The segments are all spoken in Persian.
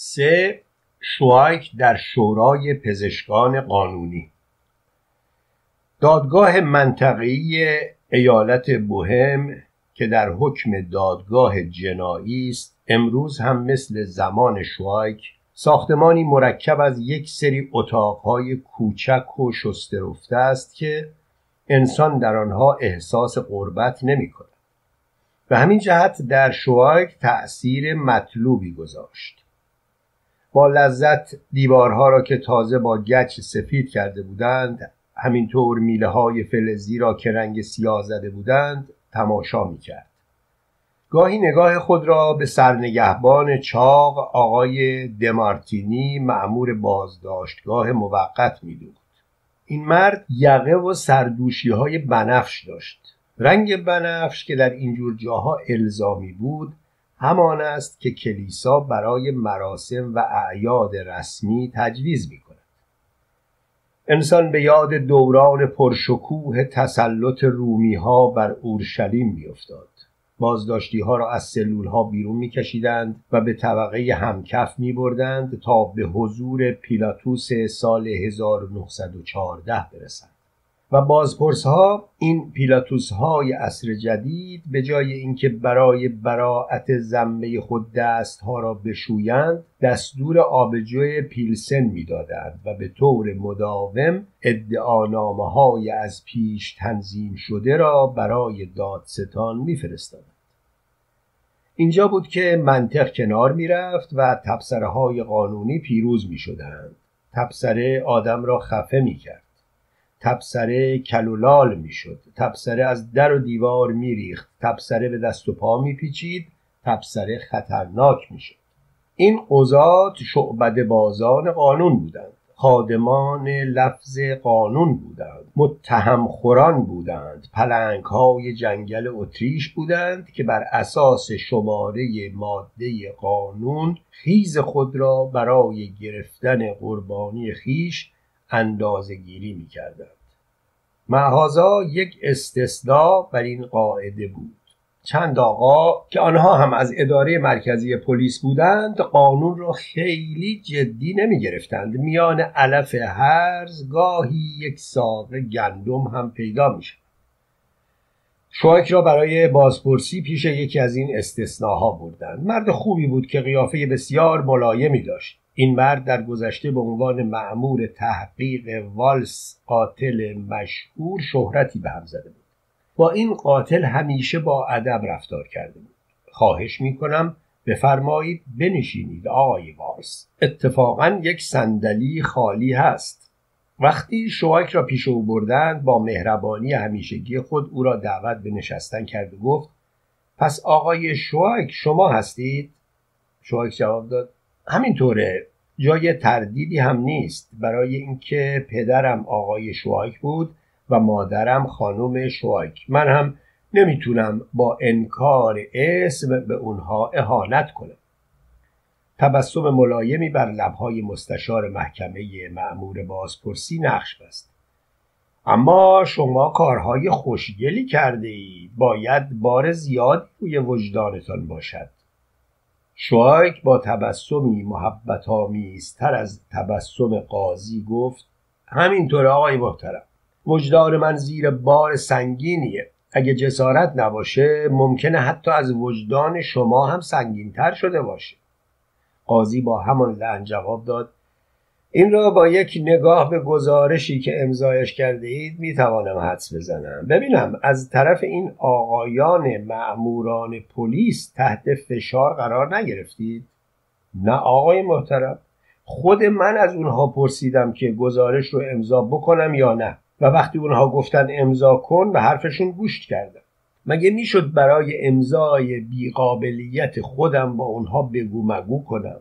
سه شوایک در شورای پزشکان قانونی دادگاه منطقی ایالت بوهم که در حکم دادگاه جنایی است امروز هم مثل زمان شوایک ساختمانی مرکب از یک سری اتاقهای کوچک و شسترفته است که انسان در آنها احساس قربت نمی کند. به همین جهت در شوایک تأثیر مطلوبی گذاشت با لذت دیوارها را که تازه با گچ سفید کرده بودند همینطور میله های فلزی را که رنگ سیاه زده بودند تماشا می کرد. گاهی نگاه خود را به سرنگهبان چاق آقای دمارتینی معمور بازداشتگاه موقت می دوخت. این مرد یقه و سردوشی های بنفش داشت رنگ بنفش که در اینجور جاها الزامی بود همان است که کلیسا برای مراسم و اعیاد رسمی تجویز می کند. انسان به یاد دوران پرشکوه تسلط رومی ها بر اورشلیم می افتاد. بازداشتی ها را از سلول ها بیرون می کشیدند و به طبقه همکف می بردند تا به حضور پیلاتوس سال 1914 برسند. و بازپرس ها این پیلاتوس های عصر جدید به جای اینکه برای براعت زنبه خود دست ها را بشویند دستور آبجوی پیلسن می‌دادند و به طور مداوم ادعانامه های از پیش تنظیم شده را برای دادستان میفرستادند اینجا بود که منطق کنار می‌رفت و تبصره های قانونی پیروز می شدند. تبصره آدم را خفه می کرد. تبسره کلولال می‌شد. تبسره از در و دیوار میریخت. تبسره به دست و پا میپیچید. تبسره خطرناک می‌شد. این قضات شعبد بازان قانون بودند. خادمان لفظ قانون بودند. متهم خوران بودند. پلنگ های جنگل اتریش بودند که بر اساس شماره ماده قانون خیز خود را برای گرفتن قربانی خیش اندازه گیری می کردند. معهازا یک استثناء بر این قاعده بود. چند آقا که آنها هم از اداره مرکزی پلیس بودند قانون را خیلی جدی نمی گرفتند میان علف هرز گاهی یک ساقه گندم هم پیدا می شد شوایک را برای بازپرسی پیش یکی از این استثناها بردند. مرد خوبی بود که قیافه بسیار ملایمی داشت. این مرد در گذشته به عنوان معمور تحقیق والس قاتل مشهور شهرتی به هم زده بود. با این قاتل همیشه با ادب رفتار کرده بود. خواهش می‌کنم بفرمایید بنشینید آقای والس. اتفاقا یک صندلی خالی هست. وقتی شوایک را پیش او بردند با مهربانی همیشگی خود او را دعوت به نشستن کرد و گفت پس آقای شوایک شما هستید؟ شوایک جواب داد همینطوره. جای تردیدی هم نیست. برای اینکه پدرم آقای شوایک بود و مادرم خانم شوایک. من هم نمی‌تونم با انکار اسم به اونها اهانت کنم. تبسم ملایمی بر لبهای مستشار محکمه معمور بازپرسی نقش بست. اما شما کارهای خوشگلی کرده اید باید بار زیادی روی وجدانتان باشد. شوایک با تبسمی محبت آمیزتر از تبسم قاضی گفت همینطور آقای محترم وجدان من زیر بار سنگینیه. اگه جسارت نباشه ممکنه حتی از وجدان شما هم سنگینتر شده باشه. قاضی با همان لحن جواب داد این را با یک نگاه به گزارشی که امضایش کرده اید می توانم حدس بزنم. ببینم از طرف این آقایان معموران پلیس تحت فشار قرار نگرفتید؟ نه آقای محترم. خود من از اونها پرسیدم که گزارش رو امضا بکنم یا نه. و وقتی اونها گفتن امضا کن به حرفشون گوش کردم. مگه می‌شد برای امضای بیقابلیت خودم با اونها بگو مگو کنم؟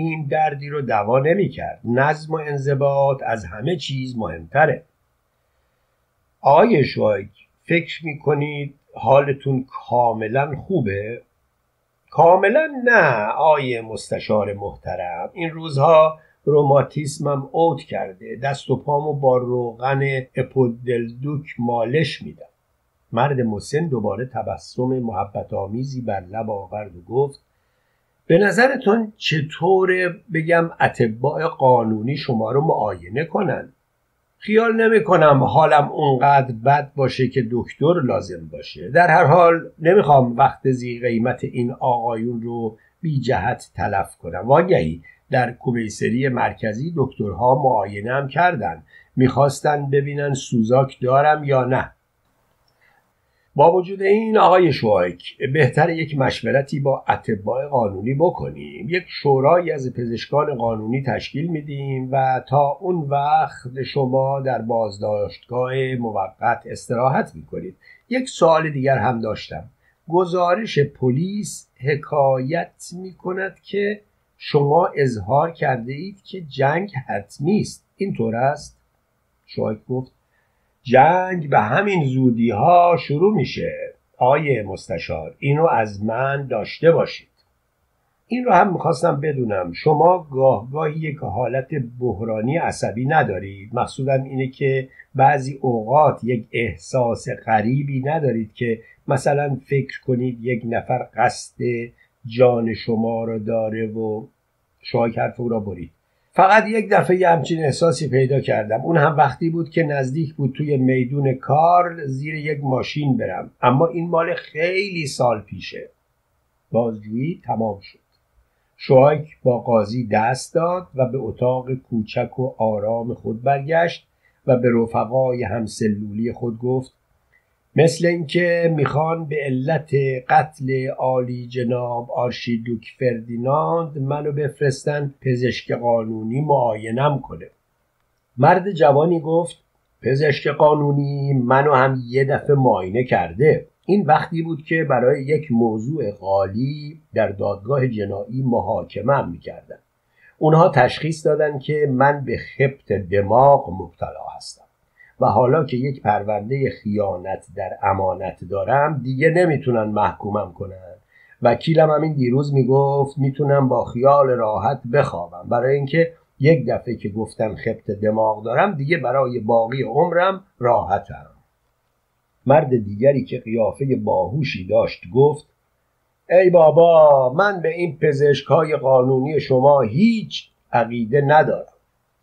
این دردی رو دوا نمی‌کرد. نظم و انضباط از همه چیز مهمتره. آقای شوایک فکر می‌کنید حالتون کاملا خوبه؟ کاملا نه آیه مستشار محترم. این روزها روماتیسمم اوت کرده. دست و پامو با روغن اپودلدوک مالش میدم. مرد مسن دوباره تبسم محبت آمیزی بر لب آورد و گفت به نظرتون چطور بگم اتباع قانونی شما رو معاینه کنن؟ خیال نمی کنم حالم اونقدر بد باشه که دکتر لازم باشه. در هر حال نمی‌خوام وقت زی قیمت این آقایون رو بی جهت تلف کنم. واگهی در کوبیسری مرکزی دکترها معاینه هم کردن. می‌خواستن ببینن سوزاک دارم یا نه. با وجود این آقای شوایک بهتر یک مشورتی با اتباع قانونی بکنیم. یک شورایی از پزشکان قانونی تشکیل میدیم و تا اون وقت شما در بازداشتگاه موقت استراحت می‌کنید. یک سوال دیگر هم داشتم. گزارش پلیس حکایت می‌کند که شما اظهار کرده اید که جنگ حتمی است. اینطور است؟ شوایک گفت. جنگ به همین زودی ها شروع میشه. آقای مستشار اینو از من داشته باشید. این رو هم می‌خواستم بدونم. شما گاه گاهی یک حالت بحرانی عصبی ندارید. مقصودم اینه که بعضی اوقات یک احساس غریبی ندارید که مثلا فکر کنید یک نفر قصد جان شما رو داره و شما حرف او را برید. فقط یک دفعه یه همچین احساسی پیدا کردم. اون هم وقتی بود که نزدیک بود توی میدون کار زیر یک ماشین برم. اما این مال خیلی سال پیشه. بازجویی تمام شد. شوایک با قاضی دست داد و به اتاق کوچک و آرام خود برگشت و به رفقای همسلولی خود گفت مثل اینکه می‌خوان به علت قتل عالی جناب آرشیدوک فردیناند منو بفرستن پزشک قانونی معاینم کنه. مرد جوانی گفت پزشک قانونی منو هم یه دفعه معاینه کرده. این وقتی بود که برای یک موضوع غالی در دادگاه جنایی محاکمه می‌کردن. اونها تشخیص دادن که من به خبت دماغ مبتلا هستم. و حالا که یک پرونده خیانت در امانت دارم دیگه نمی‌تونن محکومم کنن. وکیلم همین دیروز می‌گفت می‌تونم با خیال راحت بخوابم. برای اینکه یک دفعه که گفتم خبت دماغ دارم دیگه برای باقی عمرم راحتم. مرد دیگری که قیافه باهوشی داشت گفت ای بابا من به این پزشکای قانونی شما هیچ عقیده ندارم.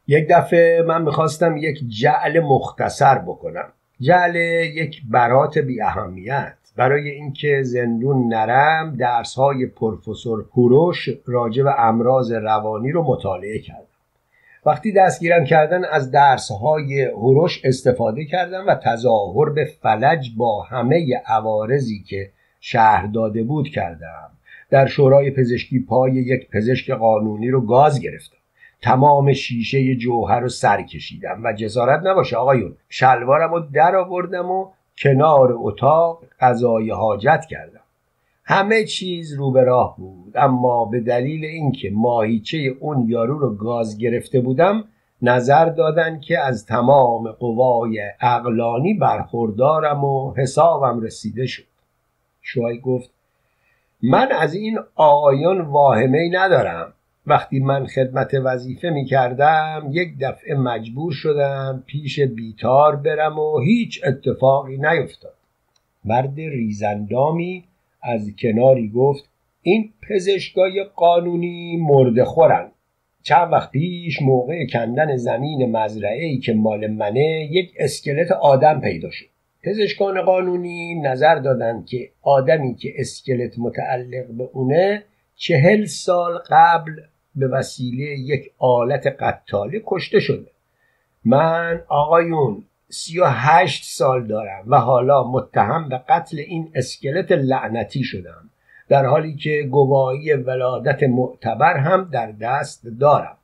یک دفعه من می‌خواستم یک جعل مختصر بکنم. جعل یک برات بی اهمیت برای اینکه زندون نرم درس های پروفسور هوروش راجع به امراض روانی رو مطالعه کردم. وقتی دستگیرم کردن از درس های هوروش استفاده کردم و تظاهر به فلج با همه عوارضی که شهر داده بود کردم. در شورای پزشکی پای یک پزشک قانونی رو گاز گرفتم. تمام شیشه جوهر رو سر کشیدم و جسارت نباشه. آقایون شلوارم رو در آوردم و کنار اتاق غذای حاجت کردم. همه چیز رو به راه بود اما به دلیل اینکه ماهیچه اون یارو رو گاز گرفته بودم نظر دادن که از تمام قوای اقلانی برخوردارم و حسابم رسیده شد. شوی گفت من از این آقایان واهمه ندارم. وقتی من خدمت وظیفه می کردم یک دفعه مجبور شدم پیش بیتار برم و هیچ اتفاقی نیفتاد. مرد ریزندامی از کناری گفت این پزشکای قانونی مرده خورن. چند وقت پیش موقع کندن زمین مزرعه ای که مال منه یک اسکلت آدم پیدا شد. پزشکان قانونی نظر دادند که آدمی که اسکلت متعلق به اونه چهل سال قبل به وسیله یک آلت قتاله کشته شده. من آقایون سی و هشت سال دارم و حالا متهم به قتل این اسکلت لعنتی شدم در حالی که گواهی ولادت معتبر هم در دست دارم.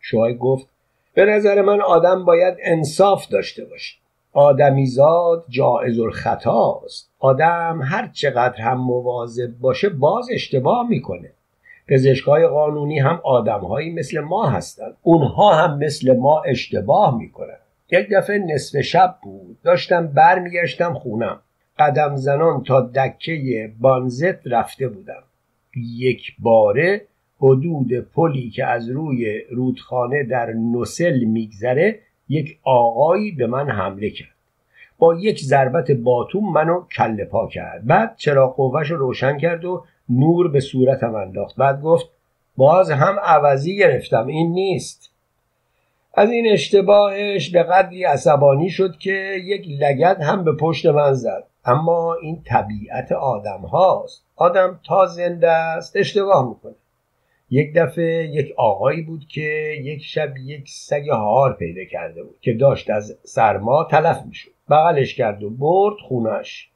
شوهای گفت به نظر من آدم باید انصاف داشته باشه آدمیزاد جائز الخطاست آدم هر چقدر هم مواظب باشه باز اشتباه می‌کنه. پزشکای قانونی هم آدمهایی مثل ما هستند اونها هم مثل ما اشتباه می‌کنن. یک دفعه نصف شب بود. داشتم برمیگشتم خونم. قدم زنان تا دکه بانزت رفته بودم. یک باره حدود پلی که از روی رودخانه در نوسل میگذره یک آقایی به من حمله کرد. با یک ضربت باتوم منو کله پا کرد. بعد چرا قوهش رو روشن کرد و نور به صورتم انداخت. بعد گفت باز هم عوضی گرفتم این نیست. از این اشتباهش به قدری عصبانی شد که یک لگد هم به پشت من زد. اما این طبیعت آدم هاست. آدم تا زنده است اشتباه می‌کنه. یک دفعه یک آقایی بود که یک شب یک سگ هار پیدا کرده بود که داشت از سرما تلف می‌شد. بغلش کرد و برد خونش.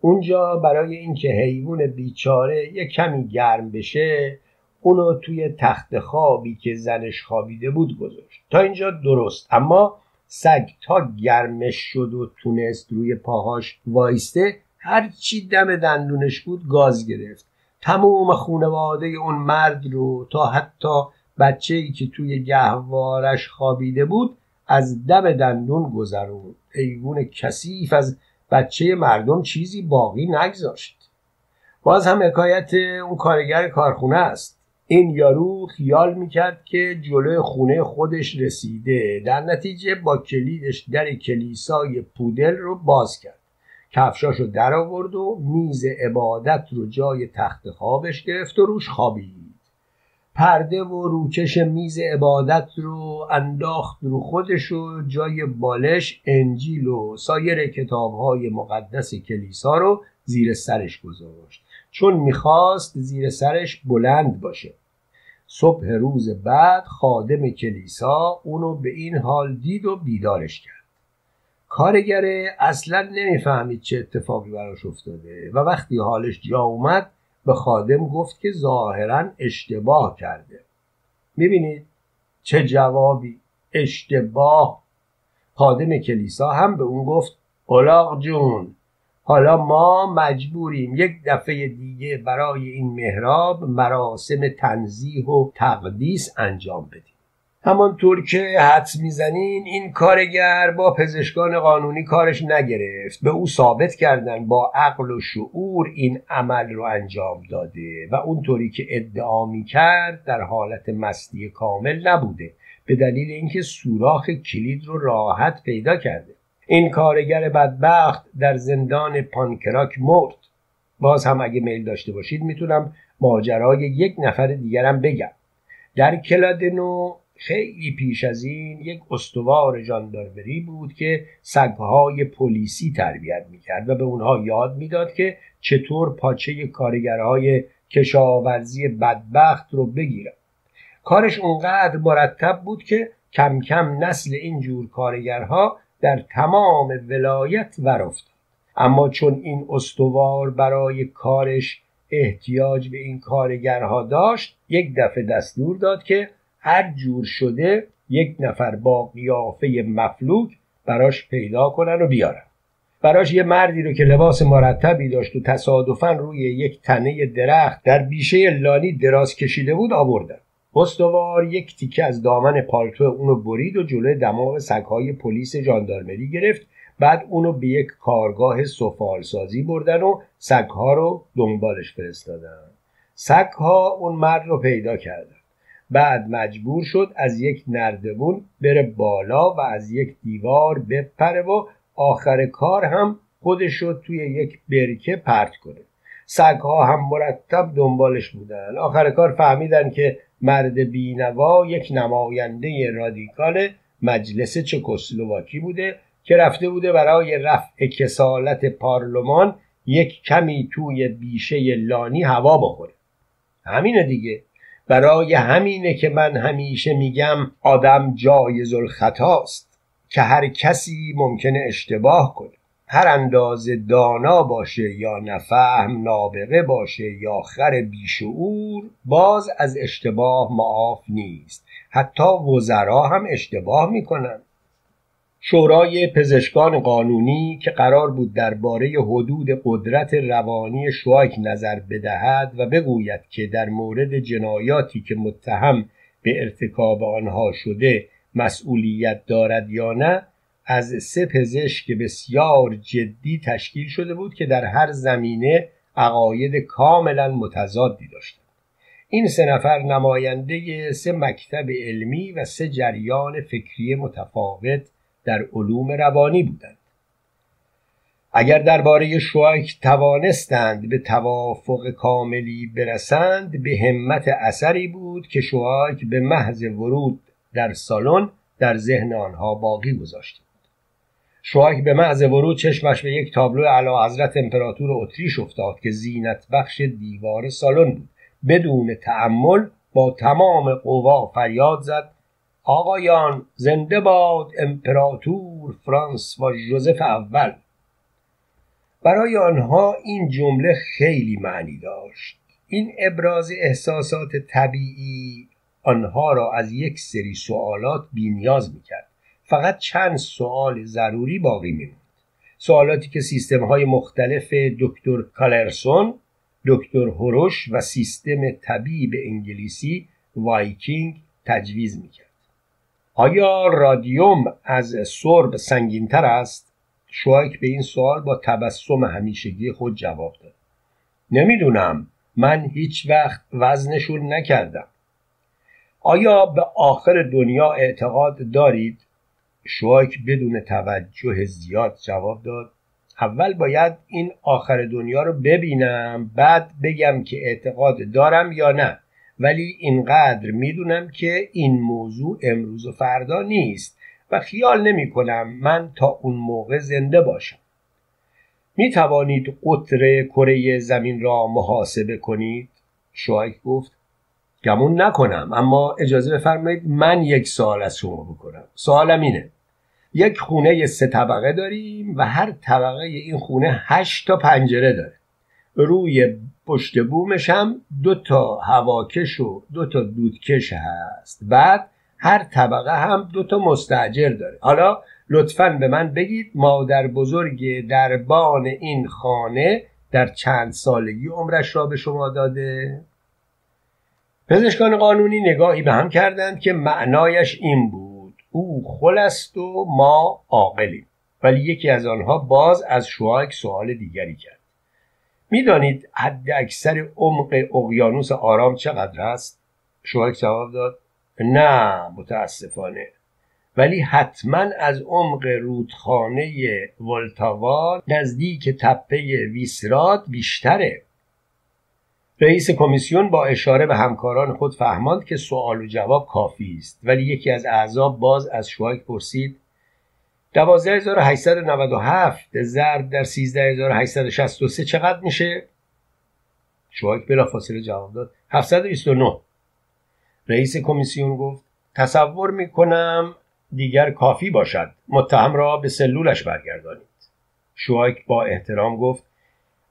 اونجا برای اینکه حیوان بیچاره یک کمی گرم بشه اونو توی تخت خوابی که زنش خوابیده بود گذاشت. تا اینجا درست. اما سگ تا گرمش شد و تونست روی پاهاش وایسته هرچی دم دندونش بود گاز گرفت. تمام خونواده اون مرد رو تا حتی بچه ای که توی گهوارش خوابیده بود از دم دندون گذرون ایوون کثیف از بچه مردم چیزی باقی نگذاشت. باز هم حکایت اون کارگر کارخونه است. این یارو خیال می‌کرد که جلوی خونه خودش رسیده. در نتیجه با کلیدش در کلیسای پودل رو باز کرد. کفشاشو در آورد و میز عبادت رو جای تخت خوابش گرفت و روش خوابید. پرده و روکش میز عبادت رو انداخت رو خودش و جای بالش انجیل و سایر کتابهای مقدس کلیسا رو زیر سرش گذاشت. چون می‌خواست زیر سرش بلند باشه. صبح روز بعد خادم کلیسا اونو به این حال دید و بیدارش کرد. کارگره اصلا نمی‌فهمید چه اتفاقی براش افتاده و وقتی حالش جا اومد به خادم گفت که ظاهرا اشتباه کرده. می‌بینید؟ چه جوابی؟ اشتباه! خادم کلیسا هم به اون گفت اولاغ جون حالا ما مجبوریم یک دفعه دیگه برای این محراب مراسم تنظیح و تقدیس انجام بدیم. همانطور که حدس می‌زنین این کارگر با پزشکان قانونی کارش نگرفت. به او ثابت کردن با عقل و شعور این عمل رو انجام داده و اونطوری که ادعا می‌کرد در حالت مستی کامل نبوده به دلیل اینکه سوراخ کلید رو راحت پیدا کرده. این کارگر بدبخت در زندان پانکراک مرد. باز هم اگه میل داشته باشید می‌تونم ماجرای یک نفر دیگرم بگم. در کلادنو خیلی پیش از این یک استوار جاندارمری بود که سگهای پلیسی تربیت می‌کرد و به اونها یاد می‌داد که چطور پاچه کارگرهای کشاورزی بدبخت رو بگیرن. کارش اونقدر مرتب بود که کم کم نسل این جور کارگرها در تمام ولایت ورفتاد اما چون این استوار برای کارش احتیاج به این کارگرها داشت یک دفعه دستور داد که هر جور شده یک نفر با قیافه مفلوک براش پیدا کنن و بیارن. براش یه مردی رو که لباس مرتبی داشت و تصادفا روی یک تنه درخت در بیشه لانی دراز کشیده بود آوردن. استوار یک تیکه از دامن پالتو اونو برید و جلوی دماغ سگهای پلیس جاندارمری گرفت. بعد اونو به یک کارگاه سفالسازی بردن و سگها رو دنبالش فرستادن. سگها اون مرد رو پیدا کردن. بعد مجبور شد از یک نردبون بره بالا و از یک دیوار بپره و آخر کار هم خودش رو توی یک برکه پرت کنه. سگها هم مرتب دنبالش بودن. آخر کار فهمیدن که مرد بینوا یک نماینده رادیکال مجلس چکسلواکی بوده که رفته بوده برای رفع کسالت پارلمان یک کمی توی بیشه لانی هوا بخوره. همینه دیگه. برای همینه که من همیشه میگم آدم جایز الخطاست که هر کسی ممکنه اشتباه کنه. هر اندازه دانا باشه یا نفهم نابغه باشه یا خر بیشعور باز از اشتباه معاف نیست. حتی وزرا هم اشتباه می‌کنن. شورای پزشکان قانونی که قرار بود درباره حدود قدرت روانی شوایک نظر بدهد و بگوید که در مورد جنایاتی که متهم به ارتکاب آنها شده مسئولیت دارد یا نه از سه پزشک بسیار جدی تشکیل شده بود که در هر زمینه عقاید کاملا متضادی داشتند. این سه نفر نماینده سه مکتب علمی و سه جریان فکری متفاوت در علوم روانی بودند. اگر درباره شوایک توانستند به توافق کاملی برسند به همت اثری بود که شوایک به محض ورود در سالن در ذهن آنها باقی گذاشته بود. شوایک به محض ورود چشمش به یک تابلو علا حضرت امپراتور اتریش افتاد که زینت بخش دیوار سالن بود. بدون تعمل با تمام قوا فریاد زد آقایان زنده باد امپراتور فرانس و ژوزف اول. برای آنها این جمله خیلی معنی داشت. این ابراز احساسات طبیعی آنها را از یک سری سوالات بینیاز می‌کرد. فقط چند سوال ضروری باقی میموند. سوالاتی که سیستم های مختلف دکتر کالرسون دکتر هوروش و سیستم طبیب انگلیسی وایکینگ تجویز می‌کرد. آیا رادیوم از سرب سنگینتر است؟ شوایک به این سوال با تبسم همیشگی خود جواب داد. نمی‌دونم. من هیچ وقت وزنشون نکردم. آیا به آخر دنیا اعتقاد دارید؟ شوایک بدون توجه زیاد جواب داد. اول باید این آخر دنیا رو ببینم بعد بگم که اعتقاد دارم یا نه. ولی اینقدر می‌دونم که این موضوع امروز و فردا نیست و خیال نمی کنم من تا اون موقع زنده باشم. می توانید قطر کره زمین را محاسبه کنید؟ شوایک گفت گمون نکنم اما اجازه بفرمایید من یک سوال از شما بکنم. سوالم اینه یک خونه سه طبقه داریم و هر طبقه این خونه هشت تا پنجره داره. روی پشت بومش هم دو تا هواکش و دو تا دودکش هست. بعد هر طبقه هم دو تا مستجر داره. حالا لطفا به من بگید مادر بزرگ دربان این خانه در چند سالگی عمرش را به شما داده؟ پزشکان قانونی نگاهی به هم کردند که معنایش این بود. او خل است و ما عاقلیم. ولی یکی از آنها باز از شوایک سوال دیگری کرد. می‌دانید حد اکثر عمق اقیانوس آرام چقدر است؟ شوایک جواب داد نه متاسفانه. ولی حتما از عمق رودخانه ولتاوا نزدیک تپه ویسراد بیشتره. رئیس کمیسیون با اشاره به همکاران خود فهماند که سوال و جواب کافی است ولی یکی از اعضا باز از شوایک پرسید 12897 ضرب در 13863 چقدر میشه؟ شوایک بلافاصله جواب داد. 729 رئیس کمیسیون گفت تصور می‌کنم دیگر کافی باشد. متهم را به سلولش برگردانید. شوایک با احترام گفت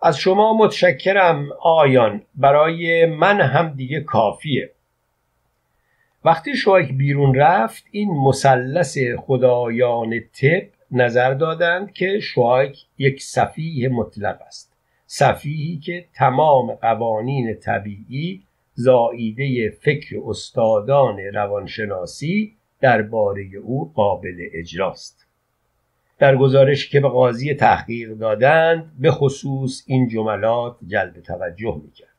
از شما متشکرم آیان برای من هم دیگه کافیه. وقتی شوایک بیرون رفت این مثلث خدایان تب نظر دادند که شوایک یک صفیح مطلق است. صفیحی که تمام قوانین طبیعی زائیده فکر استادان روانشناسی درباره او قابل اجراست در گزارش که به قاضی تحقیق دادند به خصوص این جملات جلب توجه می‌کرد.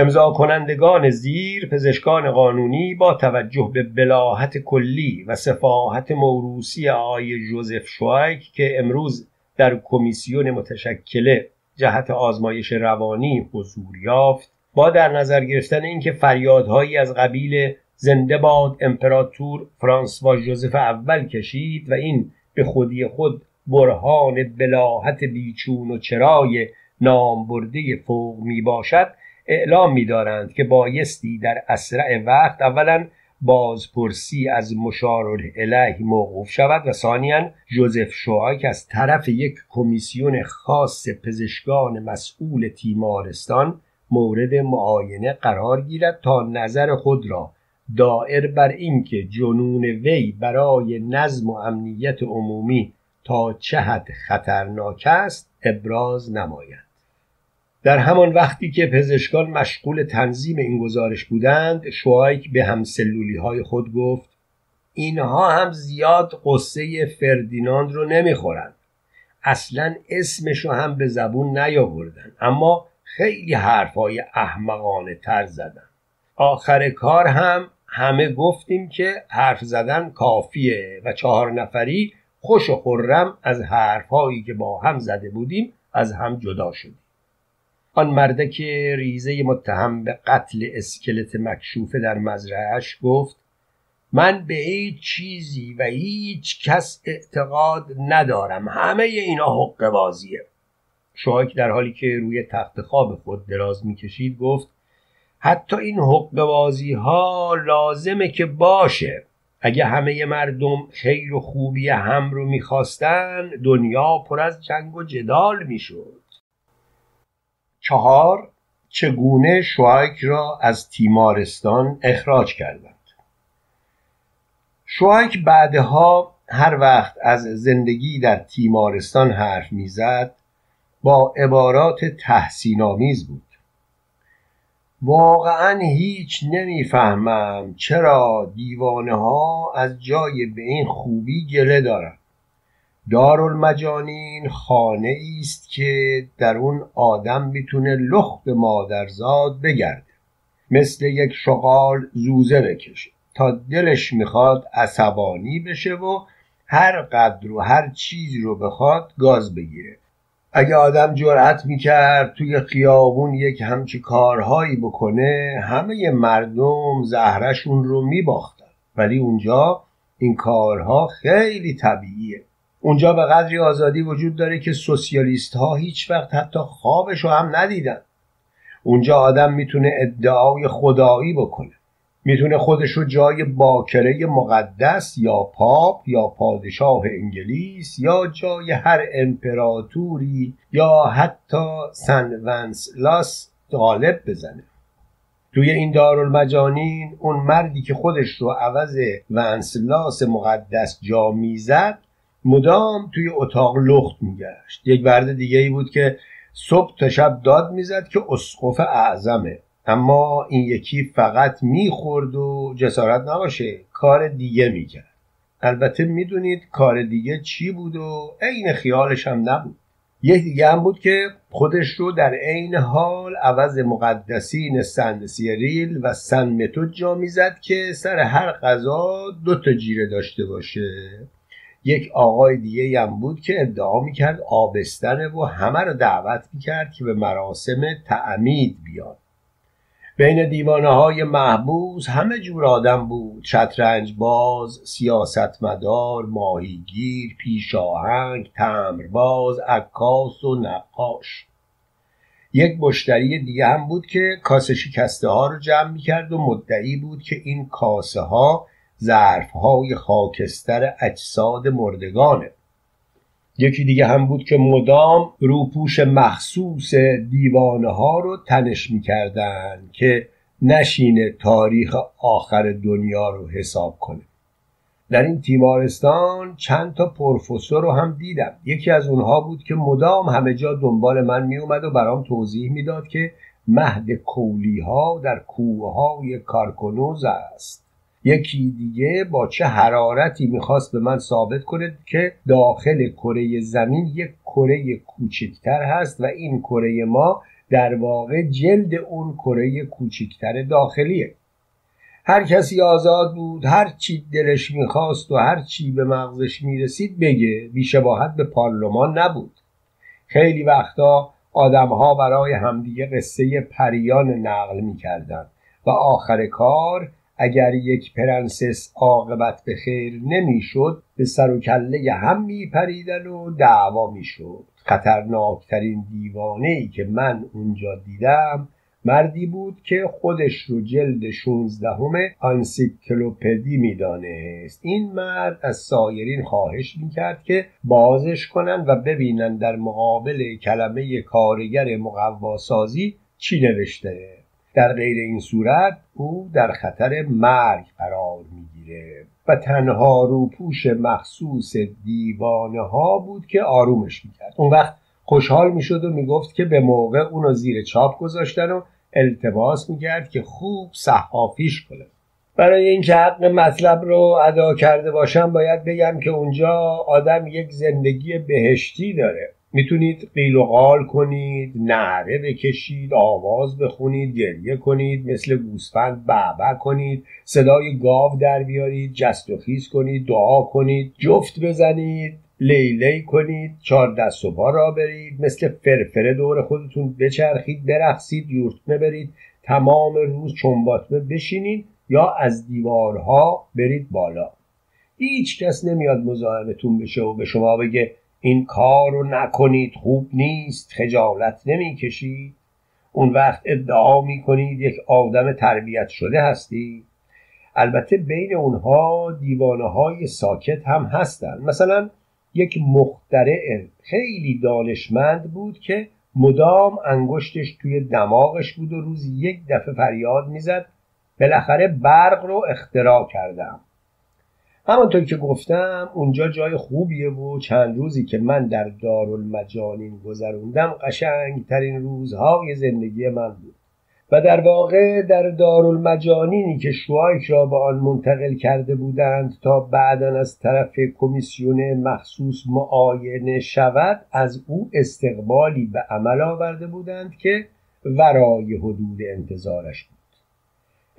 امضا کنندگان زیر پزشکان قانونی با توجه به بلاحت کلی و سفاحت موروسی آقای جوزف شوایک که امروز در کمیسیون متشکله جهت آزمایش روانی حضور یافت با در نظر گرفتن اینکه فریادهایی از قبیل زنده باد امپراتور فرانسوا جوزف اول کشید و این به خودی خود برهان بلاحت بیچون و چرای نامبرده فوق می باشد اعلام می دارند که بایستی در اسرع وقت اولا بازپرسی از مشار الیه موقوف شود و ثانیا جوزف شوایک از طرف یک کمیسیون خاص پزشکان مسئول تیمارستان مورد معاینه قرار گیرد تا نظر خود را دائر بر اینکه جنون وی برای نظم و امنیت عمومی تا چه حد خطرناک است ابراز نماید. در همان وقتی که پزشکان مشغول تنظیم این گزارش بودند شوایک به همسلولی های خود گفت اینها هم زیاد قصه فردیناند رو نمی‌خورند. اصلا اسمشو هم به زبون نیاوردن اما خیلی حرفای احمقانه تر زدن. آخر کار هم همه گفتیم که حرف زدن کافیه و چهار نفری خوش و خرم از حرفهایی که با هم زده بودیم از هم جدا شدیم. آن مرده که ریزه متهم به قتل اسکلت مکشوفه در مزرعش گفت من به هیچ چیزی و هیچ کس اعتقاد ندارم. همه اینا حق بازیه. شاک در حالی که روی تخت خواب خود دراز می‌کشید گفت حتی این حق بازی ها لازمه که باشه. اگه همه مردم خیر و خوبی هم رو می‌خواستن دنیا پر از جنگ و جدال می‌شد. چهار چگونه شوایک را از تیمارستان اخراج کردند. شوایک بعدها هر وقت از زندگی در تیمارستان حرف می‌زد با عبارات تحسین آمیز بود. واقعا هیچ نمی‌فهمم چرا دیوانه ها از جای به این خوبی گله دارند دارالمجانین خانه است که در اون آدم می‌تونه لخت مادرزاد بگرده. مثل یک شغال زوزه بکشه. تا دلش می‌خواد عصبانی بشه و هر قدر و هر چیزی رو بخواد گاز بگیره. اگه آدم جرأت می‌کرد توی خیابون یک همچی کارهایی بکنه همه مردم زهرشون رو میباختن. ولی اونجا این کارها خیلی طبیعیه. اونجا به قدری آزادی وجود داره که سوسیالیست ها هیچ وقت حتی خوابش رو هم ندیدن. اونجا آدم می‌تونه ادعای خدایی بکنه. می‌تونه خودش رو جای باکره مقدس یا پاپ یا پادشاه انگلیس یا جای هر امپراتوری یا حتی سن ونسلاس غالب بزنه. توی این دارالمجانین اون مردی که خودش رو عوض ونسلاس مقدس جا می‌زد مدام توی اتاق لخت میگشت. یک برد دیگه ای بود که صبح تا شب داد می‌زد که اسقف اعظمه. اما این یکی فقط می‌خورد و جسارت نباشه کار دیگه می‌کرد. البته می‌دونید کار دیگه چی بود و عین خیالش هم نبود. یک دیگه هم بود که خودش رو در عین حال عوض مقدسین سن سیریل و سن متود جا می‌زد که سر هر غذا دو تا جیره داشته باشه. یک آقای دیگه هم بود که ادعا می‌کرد آبستنه و همه رو دعوت می‌کرد که به مراسم تعمید بیاد بین دیوانه های محبوس همه جور آدم بود. شطرنج باز سیاستمدار ماهیگیر پیشاهنگ تمرباز عکاس و نقاش. یک مشتری دیگه هم بود که کاسه شکسته ها رو جمع می‌کرد و مدعی بود که این کاسه ها ظرف های خاکستر اجساد مردگانه. یکی دیگه هم بود که مدام روپوش مخصوص دیوانه ها رو تنش می‌کردن که نشینه تاریخ آخر دنیا رو حساب کنه. در این تیمارستان چند تا پروفسور رو هم دیدم. یکی از اونها بود که مدام همه جا دنبال من میومد و برام توضیح می‌داد که مهد کولی ها در کوه های کارکنوز است. یکی دیگه با چه حرارتی می‌خواست به من ثابت کنه که داخل کره زمین یک کره کوچکتر هست و این کره ما در واقع جلد اون کره کوچکتر داخلیه. هر کسی آزاد بود هر چی دلش می‌خواست و هر چی به مغزش می‌رسید بگه بیشباهت به پارلمان نبود. خیلی وقتا آدمها برای همدیگه قصه پریان نقل می‌کردن و آخر کار اگر یک پرنسس عاقبت به خیر نمی‌شد به سر و کله هم میپریدن و دعوا می‌شد. خطرناکترین دیوانه ای که من اونجا دیدم مردی بود که خودش رو جلد 16 همه آنسیکلوپدی می‌دانست. این مرد از سایرین خواهش می‌کرد که بازش کنند و ببینن در مقابل کلمه کارگر مقواسازی چی نوشته. در غیر این صورت او در خطر مرگ قرار می‌گیره و تنها روپوش مخصوص دیوانه ها بود که آرومش می‌کرد. اون وقت خوشحال می‌شد و می‌گفت که به موقع اونو زیر چاپ گذاشتن و التباس می‌کرد که خوب صحافیش کنه. برای اینکه حق مطلب رو ادا کرده باشم باید بگم که اونجا آدم یک زندگی بهشتی داره. می‌تونید قیل و قال کنید نعره بکشید آواز بخونید گریه کنید مثل گوسفند بعبع کنید صدای گاو در بیارید جست و خیز کنید دعا کنید جفت بزنید لیلی کنید چهار دست و پا را برید مثل فرفره دور خودتون بچرخید برقصید یورتمه برید تمام روز چنباتمه بشینید یا از دیوارها برید بالا. هیچ کس نمیاد مزاحمتون بشه و به شما بگه این کار رو نکنید خوب نیست خجالت نمی‌کشید. اون وقت ادعا می‌کنید یک آدم تربیت شده هستی. البته بین اونها دیوانه های ساکت هم هستن. مثلا یک مخترع خیلی دانشمند بود که مدام انگشتش توی دماغش بود و روز یک دفعه فریاد می‌زد. بالاخره برق رو اختراع کردم. همانطور که گفتم اونجا جای خوبیه و چند روزی که من در دارالمجانین گذروندم قشنگترین روزهای زندگی من بود. و در واقع در دارالمجانینی که شوایک را به آن منتقل کرده بودند تا بعدا از طرف کمیسیون مخصوص معاینه شود از او استقبالی به عمل آورده بودند که ورای حدود انتظارش بود.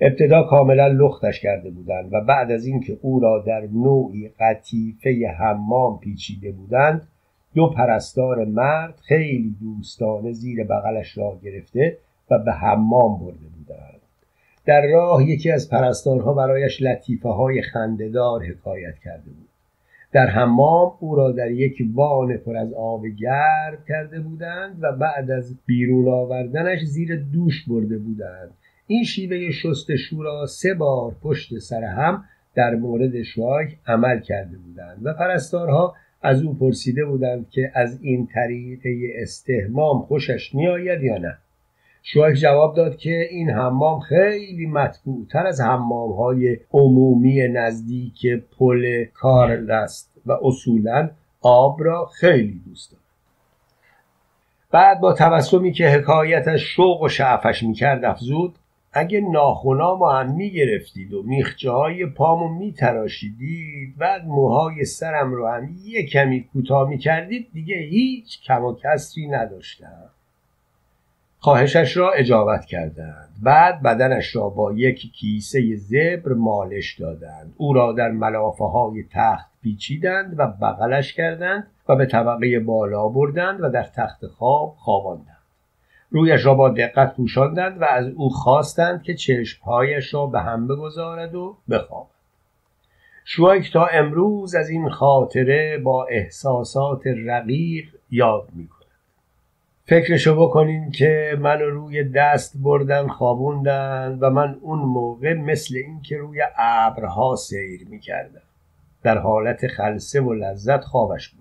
ابتدا کاملا لختش کرده بودند و بعد از اینکه او را در نوعی قطیفه حمام پیچیده بودند دو پرستار مرد خیلی دوستانه زیر بغلش را گرفته و به حمام برده بودند. در راه یکی از پرستارها برایش لطیفه های خندهدار حکایت کرده بود. در حمام او را در یک وان پر از آب گرم کرده بودند و بعد از بیرون آوردنش زیر دوش برده بودند. این شیوه شستشو را سه بار پشت سر هم در مورد شوایک عمل کرده بودند و پرستارها از او پرسیده بودند که از این طریقه استهمام خوشش میآید یا نه. شوایک جواب داد که این حمام خیلی مطبوعتر از حمام های عمومی نزدیک پل کارل است و اصولا آب را خیلی دوست دارد. بعد با تبسمی که حکایتش شوق و شعفش می‌کرد افزود اگه ناخونامو هم می‌گرفتید و میخچه های پامو میتراشیدید بعد موهای سرم رو هم یه کمی کوتاه می‌کردید دیگه هیچ کم و کسری نداشتم. خواهشش را اجابت کردند. بعد بدنش را با یک کیسه زبر مالش دادند. او را در ملافه های تخت پیچیدند و بغلش کردند و به طبقه بالا بردند و در تخت خواب خواباندند. رویش را با دقت پوشاندند و از او خواستند که چشمهایش را به هم بگذارد و بخوابد. شوایک تا امروز از این خاطره با احساسات رقیق یاد می کند فکرشو بکنین که من روی دست بردن خوابوندن و من اون موقع مثل اینکه روی ابرها سیر می کردم در حالت خلصه و لذت خوابش بود.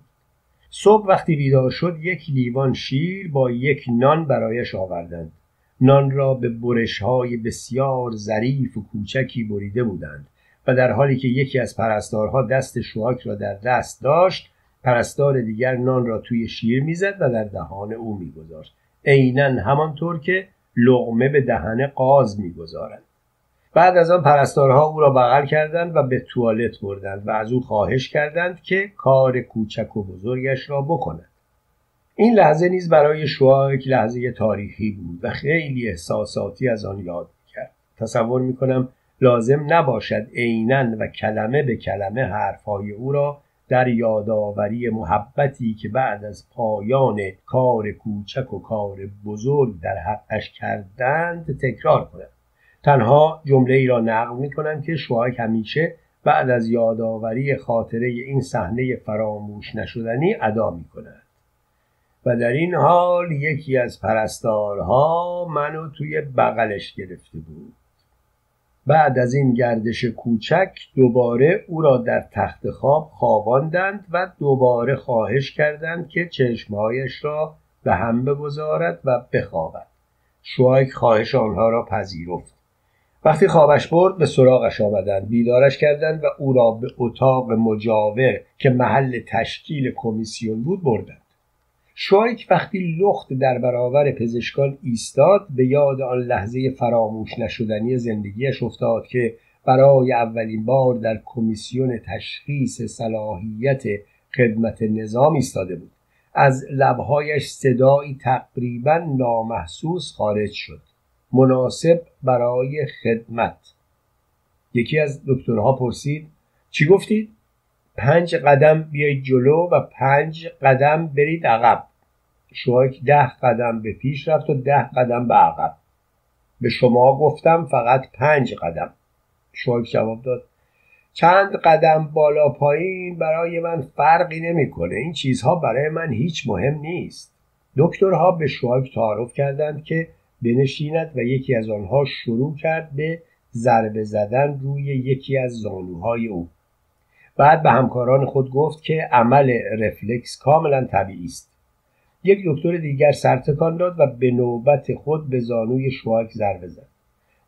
صبح وقتی بیدار شد یک لیوان شیر با یک نان برایش آوردند. نان را به برش های بسیار ظریف و کوچکی بریده بودند و در حالی که یکی از پرستارها دست شواک را در دست داشت پرستار دیگر نان را توی شیر می‌زد و در دهان او میگذاشت. عینا همانطور که لغمه به دهن قاز می‌گذارند. بعد از آن پرستارها او را بغل کردند و به توالت بردند و از او خواهش کردند که کار کوچک و بزرگش را بکند. این لحظه نیز برای شوایک لحظه تاریخی بود و خیلی احساساتی از آن یاد کرد تصور می‌کنم لازم نباشد عینا و کلمه به کلمه حرفهای او را در یادآوری محبتی که بعد از پایان کار کوچک و کار بزرگ در حقش کردند تکرار کند تنها جمله ای را نقل می کنند که شوهاک همیشه بعد از یادآوری خاطره این صحنه فراموش نشدنی ادا می کند و در این حال یکی از پرستارها منو توی بغلش گرفته بود. بعد از این گردش کوچک دوباره او را در تخت خواب خواباندند و دوباره خواهش کردند که چشمهایش را به هم بگذارد و بخوابد. شوایک خواهش آنها را پذیرفت. وقتی خوابش برد به سراغش آمدند. بیدارش کردند و او را به اتاق مجاور که محل تشکیل کمیسیون بود بردند. شوایک وقتی لخت در برابر پزشکان ایستاد به یاد آن لحظه فراموش نشدنی زندگیش افتاد که برای اولین بار در کمیسیون تشخیص صلاحیت خدمت نظام ایستاده بود. از لبهایش صدایی تقریبا نامحسوس خارج شد. مناسب برای خدمت. یکی از دکترها پرسید چی گفتید؟ پنج قدم بیایید جلو و پنج قدم برید عقب. شوایک ده قدم به پیش رفت و ده قدم به عقب. به شما گفتم فقط پنج قدم. شوایک جواب داد چند قدم بالا پایین برای من فرقی نمی‌کنه. این چیزها برای من هیچ مهم نیست. دکترها به شوایک تعارف کردند که بنشیند و یکی از آنها شروع کرد به ضربه زدن روی یکی از زانوهای او. بعد به همکاران خود گفت که عمل رفلکس کاملا طبیعی است. یک دکتر دیگر سرتکان داد و به نوبت خود به زانوی شواک ضربه زد.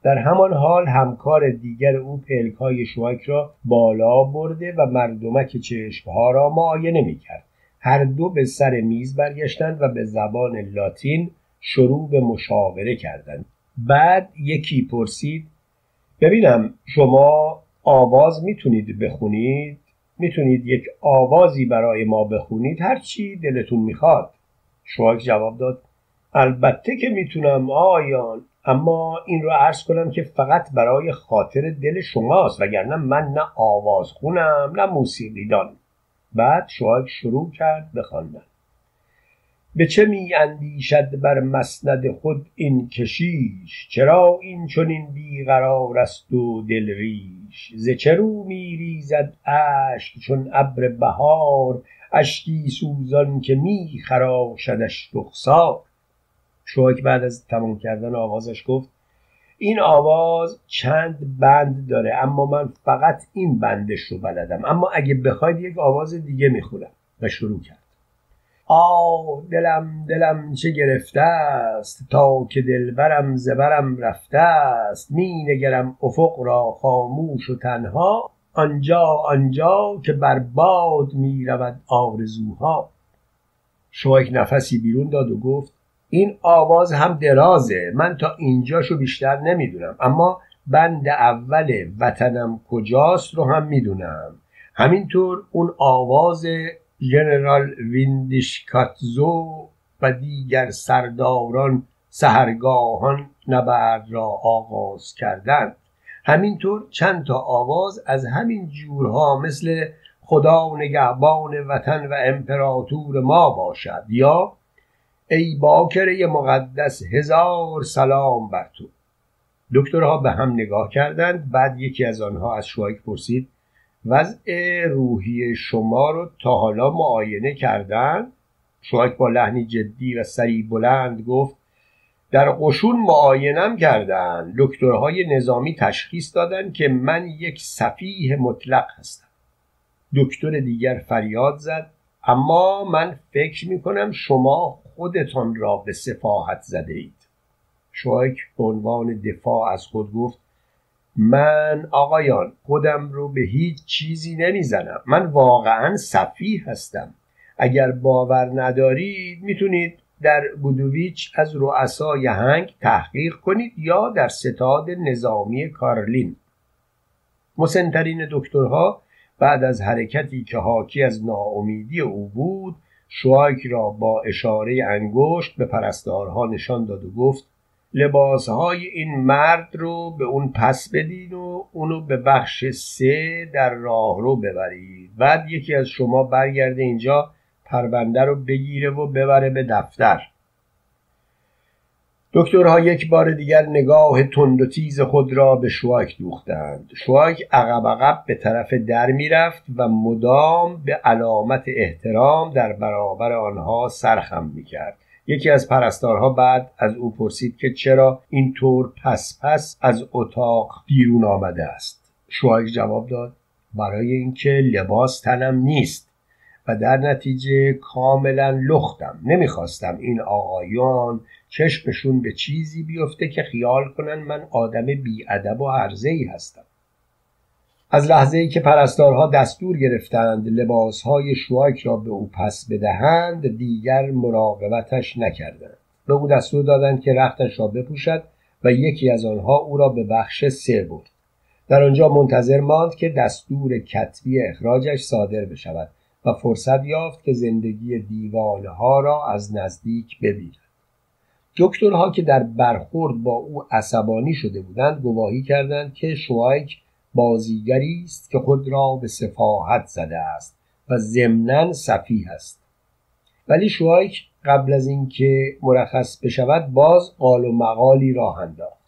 در همان حال همکار دیگر او پلک های شواک را بالا برده و مردمک چشمها را معاینه می کرد. هر دو به سر میز برگشتند و به زبان لاتین شروع به مشاوره کردند. بعد یکی پرسید ببینم شما آواز می‌تونید بخونید؟ می‌تونید یک آوازی برای ما بخونید؟ هر چی دلتون می‌خواد. شواک جواب داد البته که می‌تونم آیان اما این رو عرض کنم که فقط برای خاطر دل شماست وگرنه من نه آواز خونم نه موسیقی دان بعد شواک شروع کرد بخواندن به چه می اندیشد بر مسند خود این کشیش چرا این چنین بیقرار است و دلریش ز چه رو می ریزد اشک چون ابر بهار؟ اشکی سوزان که می خراشدش رخسار؟ شوک بعد از تمام کردن آوازش گفت این آواز چند بند داره اما من فقط این بندش رو بلدم اما اگه بخواید یک آواز دیگه می‌خونم و شروع کرد. آه دلم دلم چه گرفته است؟ تا که دلبرم زبرم رفته است. می نگرم افق را خاموش و تنها. آنجا آنجا که بر باد می رود آرزوها. شویک نفسی بیرون داد و گفت این آواز هم درازه. من تا اینجاشو بیشتر نمی‌دونم. اما بند اول وطنم کجاست رو هم می‌دونم. همینطور اون آواز ژنرال ویندیشکاتزو و دیگر سرداران سهرگاهان نبرد را آغاز کردند. همینطور چند تا آواز از همین جورها مثل خدا نگهبان وطن و امپراتور ما باشد یا ای باکره مقدس هزار سلام بر تو. دکترها به هم نگاه کردند بعد یکی از آنها از شوایک پرسید وضع روحی شما رو تا حالا معاینه کردن. شوایک با لحنی جدی و سری بلند گفت در قشون معاینم کردن. دکترهای نظامی تشخیص دادن که من یک صفیح مطلق هستم. دکتر دیگر فریاد زد اما من فکر می کنم شما خودتان را به سفاحت زده اید. شوایک به عنوان دفاع از خود گفت من آقایان خودم رو به هیچ چیزی نمی‌زنم. من واقعا صفیح هستم. اگر باور ندارید می‌تونید در بودویچ از رؤسای هنگ تحقیق کنید یا در ستاد نظامی کارلین. مسنترین دکترها بعد از حرکتی که حاکی از ناامیدی او بود شوایک را با اشاره انگشت به پرستارها نشان داد و گفت لباسهای این مرد رو به اون پس بدین و اونو به بخش سه در راه رو ببرید. بعد یکی از شما برگرده اینجا پرونده رو بگیره و ببره به دفتر. دکترها یک بار دیگر نگاه تند و تیز خود را به شواک دوختند. شواک عقب عقب به طرف در می‌رفت و مدام به علامت احترام در برابر آنها سرخم می‌کرد. یکی از پرستارها بعد از او پرسید که چرا اینطور پس پس از اتاق بیرون آمده است. شواک جواب داد برای اینکه لباس تنم نیست و در نتیجه کاملا لختم. نمی‌خواستم این آقایان چشمشون به چیزی بیفته که خیال کنن من آدم بیادب و عرضه ای هستم. از لحظه ای که پرستارها دستور گرفتند لباسهای شواک را به او پس بدهند دیگر مراقبتش نکردند. به او دستور دادند که رختش را بپوشد و یکی از آنها او را به بخش سه برد. در آنجا منتظر ماند که دستور کتبی اخراجش صادر بشود و فرصت یافت که زندگی دیوانه را از نزدیک ببیند. دکترها که در برخورد با او عصبانی شده بودند گواهی کردند که شوایک بازیگری است که خود را به سفاهت زده است و ضمنا صفیح است. ولی شوایک قبل از اینکه مرخص بشود باز قال و مقالی راه انداخت.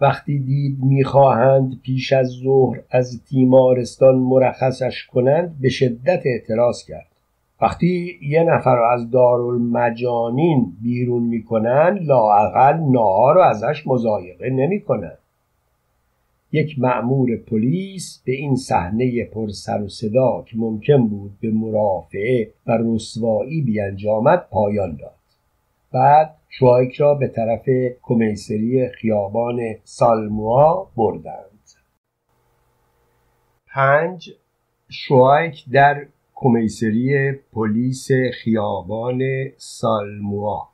وقتی دید می‌خواهند پیش از ظهر از تیمارستان مرخصش کنند به شدت اعتراض کرد. وقتی یه نفر رو از دارالمجانین بیرون می‌کنن لااقل ناها رو ازش مزایقه نمی‌کنن یک مأمور پلیس به این صحنه پر سر و صدا که ممکن بود به مرافعه و رسوایی بیانجامد پایان داد. بعد شوایک را به طرف کمیسری خیابان سالموا بردند. پنج شوایک در کمیسری پلیس خیابان سالموا.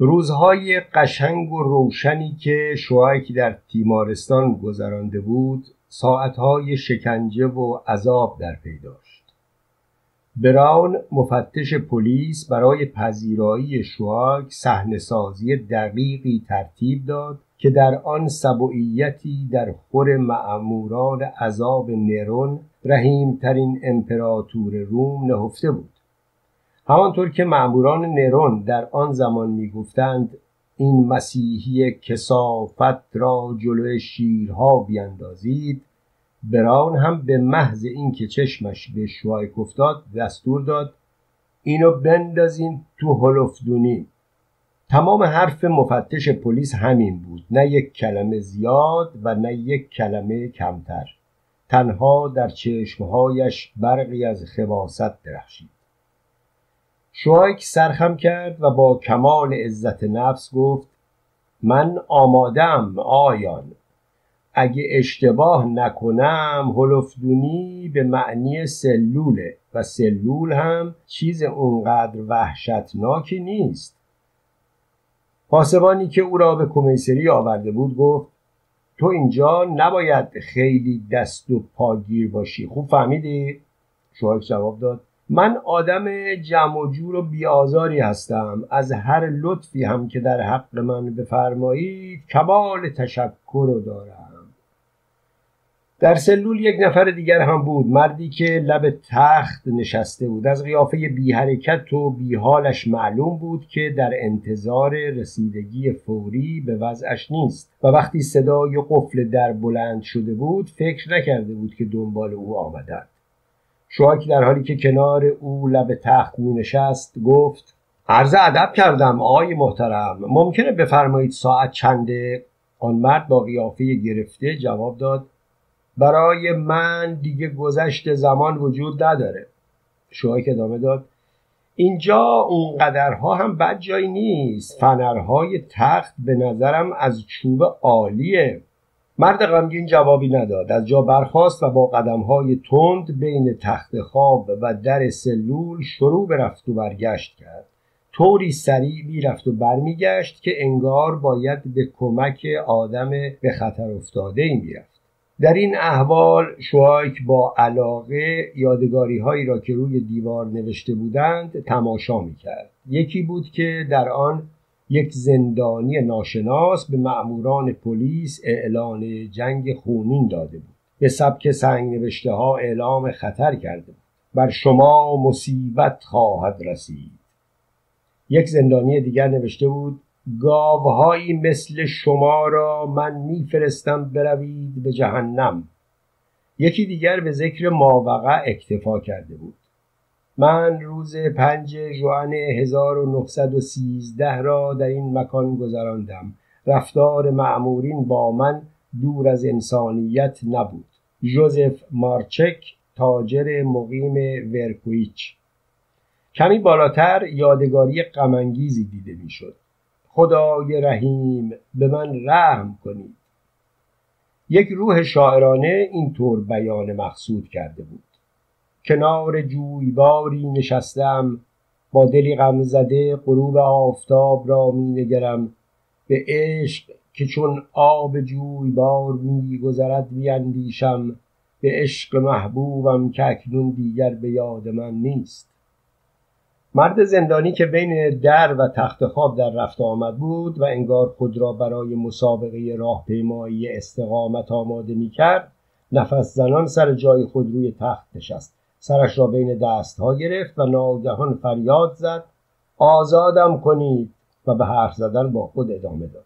روزهای قشنگ و روشنی که شوایک در تیمارستان گذرانده بود ساعتهای شکنجه و عذاب در پی داشت. براون مفتش پلیس برای پذیرایی شوایک صحنه سازی دقیقی ترتیب داد که در آن سبوعیتی در خور معموران عذاب نرون رحیمترین امپراتور روم نهفته بود. همانطور که معموران نرون در آن زمان می‌گفتند این مسیحی کسافت را جلو شیرها بیندازید براون هم به محض اینکه چشمش به شوایک افتاد دستور داد اینو بندازین تو هلفدونی تمام حرف مفتش پلیس همین بود نه یک کلمه زیاد و نه یک کلمه کمتر. تنها در چشمهایش برقی از خباست درخشید. شوایک سرخم کرد و با کمال عزت نفس گفت من آمادم آیان اگه اشتباه نکنم هلفدونی به معنی سلوله و سلول هم چیز اونقدر وحشتناکی نیست پاسبانی که او را به کمیسری آورده بود گفت تو اینجا نباید خیلی دست و پاگیر باشی خوب فهمیدی؟ شوایک جواب داد من آدم جمع و جور و بیازاری هستم. از هر لطفی هم که در حق من بفرمایید کمال تشکر رو دارم. در سلول یک نفر دیگر هم بود مردی که لب تخت نشسته بود. از قیافه بی حرکت و بی حالش معلوم بود که در انتظار رسیدگی فوری به وضعش نیست. و وقتی صدای قفل در بلند شده بود فکر نکرده بود که دنبال او آمدند. شواک در حالی که کنار او لب تخت می نشست گفت عرض ادب کردم آقای محترم. ممکنه بفرمایید ساعت چنده؟ آن مرد با قیافه گرفته جواب داد برای من دیگه گذشت زمان وجود نداره. شوهایک ادامه داد اینجا اونقدرها هم بد جایی نیست. فنرهای تخت به نظرم از چوب عالیه. مرد غمگین جوابی نداد. از جا برخاست و با قدمهای تند بین تخت خواب و در سلول شروع به رفت و برگشت کرد. طوری سریع می‌رفت و برمیگشت که انگار باید به کمک آدم به خطر افتاده ای می‌رفت. در این احوال شوایک با علاقه یادگاری هایی را که روی دیوار نوشته بودند تماشا می‌کرد. یکی بود که در آن یک زندانی ناشناس به مأموران پلیس اعلان جنگ خونین داده بود. به سبک سنگ نوشته ها اعلام خطر کرده بود. بر شما مصیبت خواهد رسید. یک زندانی دیگر نوشته بود گاوهایی مثل شما را من میفرستم بروید به جهنم. یکی دیگر به ذکر ماوقع اکتفا کرده بود. من روز پنج جوان 1913 را در این مکان گذراندم. رفتار معمورین با من دور از انسانیت نبود. جوزف مارچک تاجر مقیم ورکویچ. کمی بالاتر یادگاری غمانگیزی دیده می‌شد. خدای رحیم به من رحم کنید. یک روح شاعرانه اینطور بیان مقصود کرده بود. کنار جویباری نشستم. با دلی غم زده غروب آفتاب را می نگرم. به عشق که چون آب جویبار می گذرد بیاندیشم به عشق محبوبم که اکنون دیگر به یاد من نیست. مرد زندانی که بین در و تخت خواب در رفت آمد بود و انگار خود را برای مسابقه راهپیمایی استقامت آماده می کرد نفس زنان سر جای خود روی تخت نشست. سرش را بین دستها گرفت و ناگهان فریاد زد آزادم کنید و به حرف زدن با خود ادامه داد.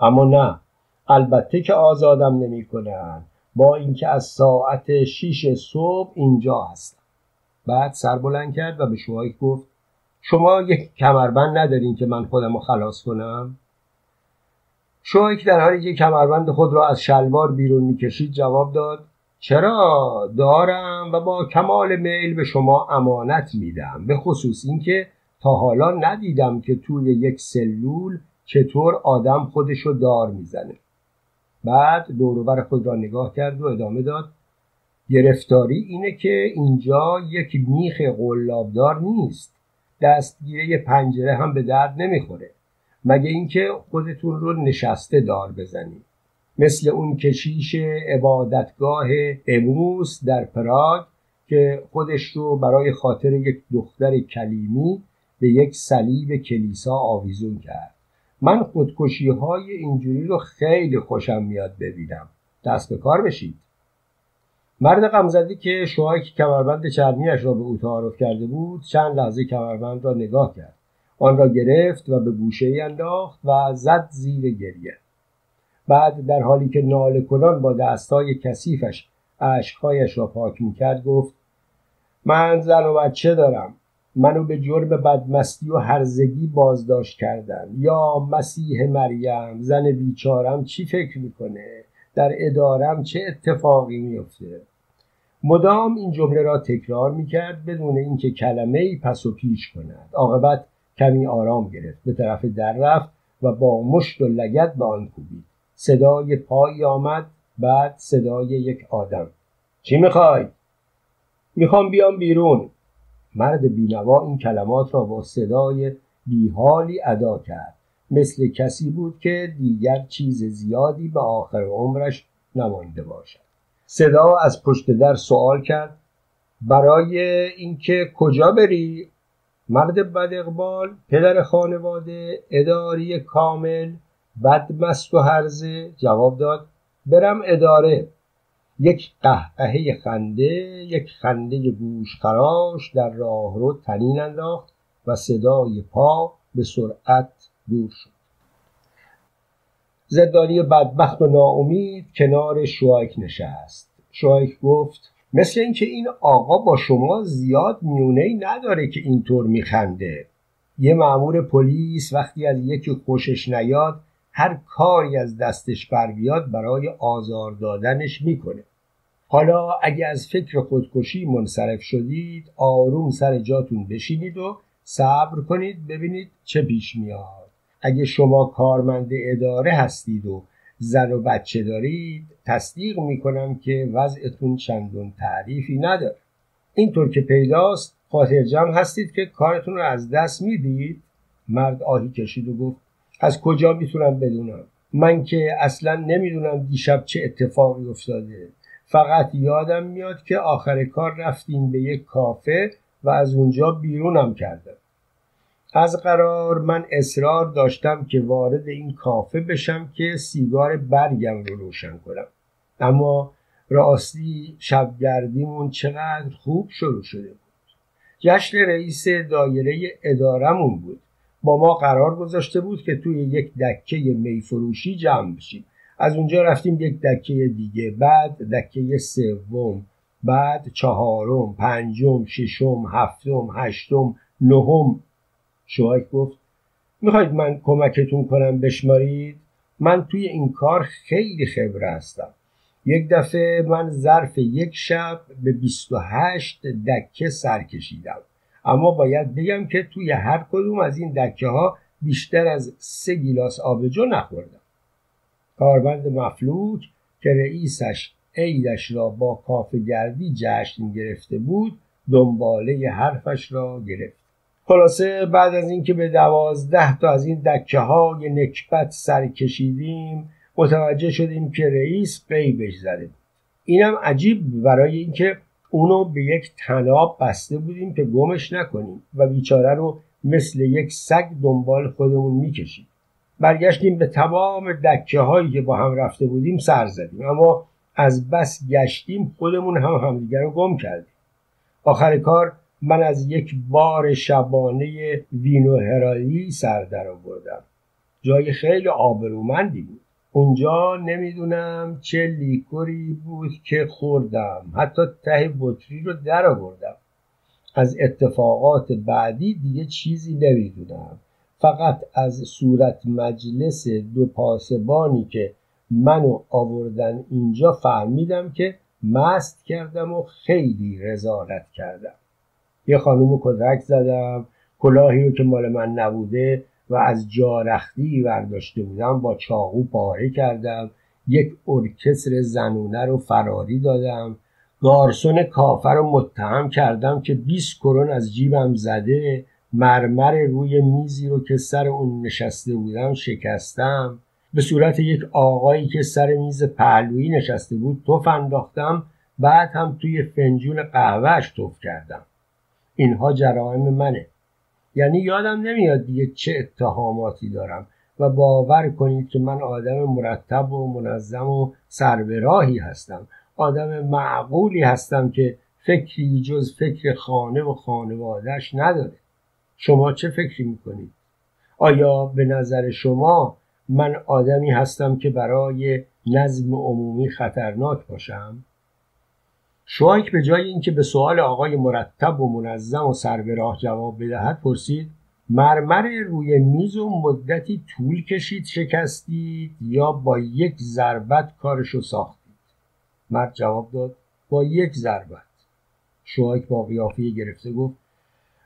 اما نه البته که آزادم نمی کنن. با اینکه از ساعت شیش صبح اینجا هستم. بعد سر بلند کرد و به شوهایک گفت شما یک کمربند ندارین که من خودم رو خلاص کنم؟ شوهایک در حالی که کمربند خود را از شلوار بیرون می‌کشید جواب داد چرا؟ دارم و با کمال میل به شما امانت میدم به خصوص اینکه تا حالا ندیدم که توی یک سلول چطور آدم خودشو دار می‌زنه. بعد دوروبر خود را نگاه کرد و ادامه داد گرفتاری اینه که اینجا یک میخ قلابدار نیست. دستگیره پنجره هم به درد نمی‌خوره. مگه اینکه خودتون رو نشسته دار بزنید. مثل اون کشیش عبادتگاه اموس در پراگ که خودش رو برای خاطر یک دختر کلیمی به یک صلیب کلیسا آویزون کرد. من خودکشی های اینجوری رو خیلی خوشم میاد ببینم. دست به کار بشید. مرد غمزدی که که کمربند چرمیش را به او تعارف کرده بود چند لحظه کمربند را نگاه کرد. آن را گرفت و به گوشه انداخت و زد زیر گریه. بعد در حالی که ناله کنان با دستهای کثیفش اشکهایش را پاک می‌کرد گفت من زن و بچه دارم. منو به جرم بدمستی و هرزگی بازداشت کردن. یا مسیح مریم زن بیچارم چی فکر می‌کنه؟ در ادارم چه اتفاقی میفته مدام این جمله را تکرار می‌کرد بدون اینکه کلمه ای پس و پیش کند. عاقبت کمی آرام گرفت به طرف در رفت و با مشت و لگت به آن کوبید. صدای پایی آمد بعد صدای یک آدم. چی می‌خوای؟ می‌خوام بیام بیرون. مرد بینوا این کلمات را با صدای بیحالی ادا کرد. مثل کسی بود که دیگر چیز زیادی به آخر عمرش نمانده باشد. صدا از پشت در سوال کرد. برای اینکه کجا بری؟ مرد بد اقبال پدر خانواده اداری کامل. بدمست و هرزه جواب داد برم اداره. یک قهقهه خنده یک خنده گوشخراش در راهرو تنین انداخت و صدای پا به سرعت دور شد. زندانی بدبخت و ناامید کنار شوایک نشست. شوایک گفت مثل اینکه این آقا با شما زیاد میونه نداره که اینطور میخنده. یه مأمور پلیس وقتی از یکی خوشش نیاد هر کاری از دستش بر بیاد برای آزار دادنش می‌کنه. حالا اگه از فکر خودکشی منصرف شدید آروم سر جاتون بشینید و صبر کنید ببینید چه پیش میاد. اگه شما کارمند اداره هستید و زن و بچه دارید تصدیق می‌کنم که وضعتون چندون تعریفی نداره. اینطور که پیداست خاطر جمع هستید که کارتون رو از دست می‌دید. مرد آهی کشید و گفت از کجا می‌تونم بدونم؟ من که اصلا نمی‌دونم دیشب چه اتفاقی افتاده. فقط یادم میاد که آخر کار رفتیم به یک کافه و از اونجا بیرونم کردم. از قرار من اصرار داشتم که وارد این کافه بشم که سیگار برگم رو روشن کنم. اما راستی شبگردیمون چقدر خوب شروع شده بود. جشن رئیس دایره ادارمون بود. با ما قرار گذاشته بود که توی یک دکه میفروشی جمع بشیم. از اونجا رفتیم یک دکه دیگه بعد دکه سوم بعد چهارم پنجم ششم هفتم هشتم نهم. شوهک گفت می‌خواید من کمکتون کنم بشمارید؟ من توی این کار خیلی خبره هستم. یک دفعه من ظرف یک شب به 28 دکه سر کشیدم. اما باید بگم که توی هر کدوم از این دکه ها بیشتر از سه گیلاس آبجو نخوردم. کاربند مفلوک که رئیسش عیدش را با کافه گردی جشن گرفته بود دنباله حرفش را گرفت. خلاصه بعد از اینکه به دوازده تا از این دکه های نکبت سر کشیدیم متوجه شدیم که رئیس قیبش زده بود. اینم عجیب برای اینکه اونو به یک تناب بسته بودیم که گمش نکنیم و بیچاره رو مثل یک سگ دنبال خودمون می‌کشیم. برگشتیم به تمام دکه هایی که با هم رفته بودیم سر زدیم. اما از بس گشتیم خودمون هم همدیگر رو گم کردیم. آخر کار من از یک بار شبانه وینو هرایی سر در آوردم. جای خیلی آبرومندی بود. اونجا نمی‌دونم چه لیکوری بود که خوردم. حتی ته بطری رو در آوردم. از اتفاقات بعدی دیگه چیزی نمی‌دونم. فقط از صورت مجلس دو پاسبانی که منو آوردن اینجا فهمیدم که مست کردم و خیلی رزالت کردم. یه خانوم کدرک زدم. کلاهی رو که مال من نبوده و از جارختی برداشته بودم با چاقو پاره کردم یک ارکستر زنونه رو فراری دادم. گارسون کافر رو متهم کردم که 20 کرون از جیبم زده مرمر روی میزی رو که سر اون نشسته بودم شکستم. به صورت یک آقایی که سر میز پهلویی نشسته بود توف انداختم بعد هم توی فنجون قهوهش توف کردم. اینها جرائم منه. یعنی یادم نمیاد دیگه چه اتهاماتی دارم و باور کنید که من آدم مرتب و منظم و سربراهی هستم آدم معقولی هستم که فکری جز فکر خانه و خانوادهش نداره شما چه فکری می‌کنید؟ آیا به نظر شما من آدمی هستم که برای نظم عمومی خطرناک باشم؟ شوایک به جای اینکه به سوال آقای مرتب و منظم و سر به راه جواب بدهد پرسید مرمر روی میز و مدتی طول کشید شکستید یا با یک ضربت کارشو ساختید؟ مرد جواب داد با یک ضربت. شوایک با قیافه گرفته گفت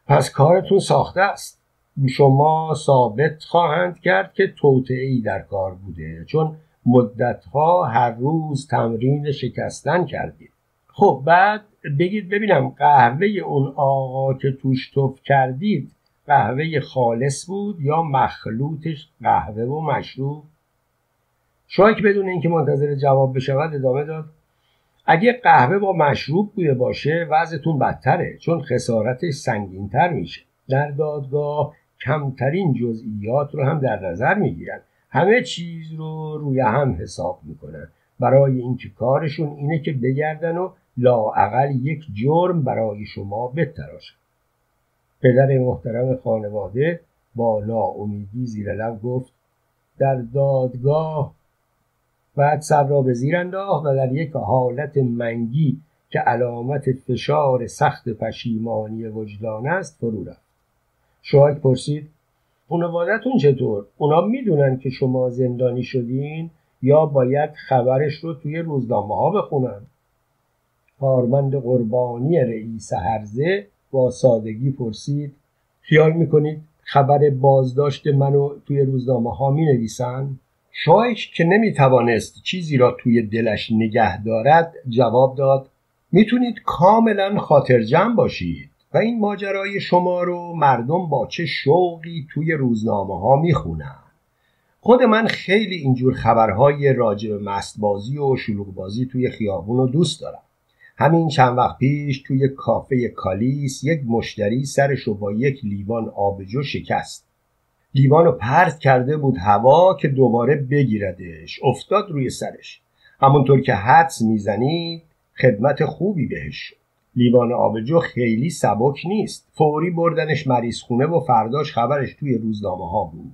پس کارتون ساخته است. شما ثابت خواهند کرد که توطعه در کار بوده چون مدتها هر روز تمرین شکستن کردید. خب بعد بگید ببینم قهوه اون آقا که توش توف کردید قهوه خالص بود یا مخلوطش قهوه و مشروب؟ شاید بدون اینکه منتظر جواب بشود ادامه داد. اگه قهوه با مشروب بوده باشه وضعتون بدتره چون خسارتش سنگینتر میشه. در دادگاه کمترین جزئیات رو هم در نظر می‌گیرن. همه چیز رو روی هم حساب می‌کنن. برای اینکه کارشون اینه که بگردن و لاعقل یک جرم برای شما بتراشن پدر محترم خانواده با ناامیدی زیر لب گفت در دادگاه بعد سر را به زیر انداخت و در یک حالت منگی که علامت فشار سخت پشیمانی وجدان است فرو رفت. شوهک پرسید خانوادتون چطور؟ اونا می‌دونن که شما زندانی شدین یا باید خبرش رو توی روزنامه ها بخونن؟ کارمند قربانی رئیس هرزه با سادگی پرسید خیال می‌کنید خبر بازداشت منو توی روزنامه ها می نویسن؟ شایش که نمی توانست چیزی را توی دلش نگه دارد جواب داد می‌تونید کاملا خاطرجمع باشید و این ماجرای شما رو مردم با چه شوقی توی روزنامه ها می‌خونن خود من خیلی اینجور خبرهای راجع به مستبازی و شلوغبازی توی خیابون رو دوست دارم همین چند وقت پیش توی کافه کالیس یک مشتری سرش رو با یک لیوان آبجو شکست. لیوان رو پرت کرده بود هوا که دوباره بگیردش. افتاد روی سرش. همونطور که حدس می‌زنید خدمت خوبی بهش شد. لیوان آبجو خیلی سبک نیست. فوری بردنش مریض خونه و فرداش خبرش توی روزنامه ها بود.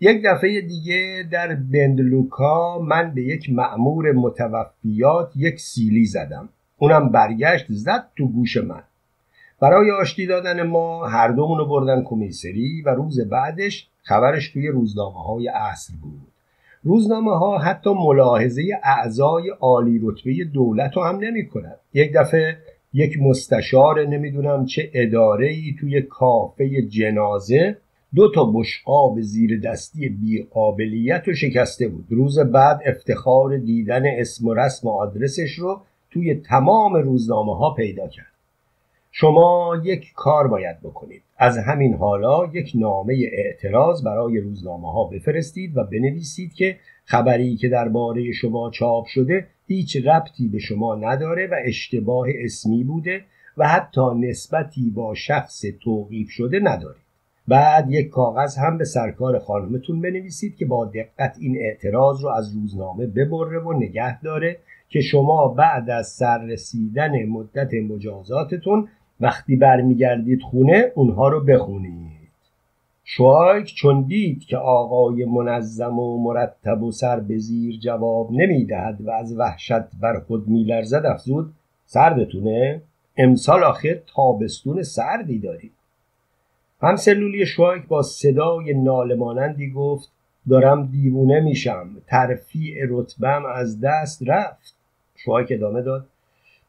یک دفعه دیگه در بندلوکا من به یک معمور متوفیات یک سیلی زدم. اونم برگشت زد تو گوش من. برای آشتی دادن ما هر دومون رو بردن کمیسری و روز بعدش خبرش توی روزنامه های عصر بود. روزنامه ها حتی ملاحظه اعضای عالی رتبه دولت رو هم نمی کند. یک دفعه یک مستشار نمی‌دونم چه اداره ای توی کافه جنازه دو تا بشقاب زیر دستی بیقابلیت رو شکسته بود. روز بعد افتخار دیدن اسم و رسم و آدرسش رو توی تمام روزنامه ها پیدا کرد. شما یک کار باید بکنید. از همین حالا یک نامه اعتراض برای روزنامه ها بفرستید و بنویسید که خبری که درباره شما چاپ شده هیچ ربطی به شما نداره و اشتباه اسمی بوده و حتی نسبتی با شخص توقیف شده ندارید. بعد یک کاغذ هم به سرکار خانمتون بنویسید که با دقت این اعتراض رو از روزنامه ببره و نگه داره که شما بعد از سررسیدن مدت مجازاتتون وقتی برمیگردید خونه اونها رو بخونید. شوایک چون دید که آقای منظم و مرتب و سر به زیر جواب نمی‌دهد و از وحشت بر خود میلرزد افزود سردتونه؟ امسال آخر تابستون سردی دارید. همسلولی شوایک با صدای نالمانندی گفت دارم دیوونه میشم ترفیع رتبم از دست رفت. شوایک ادامه داد.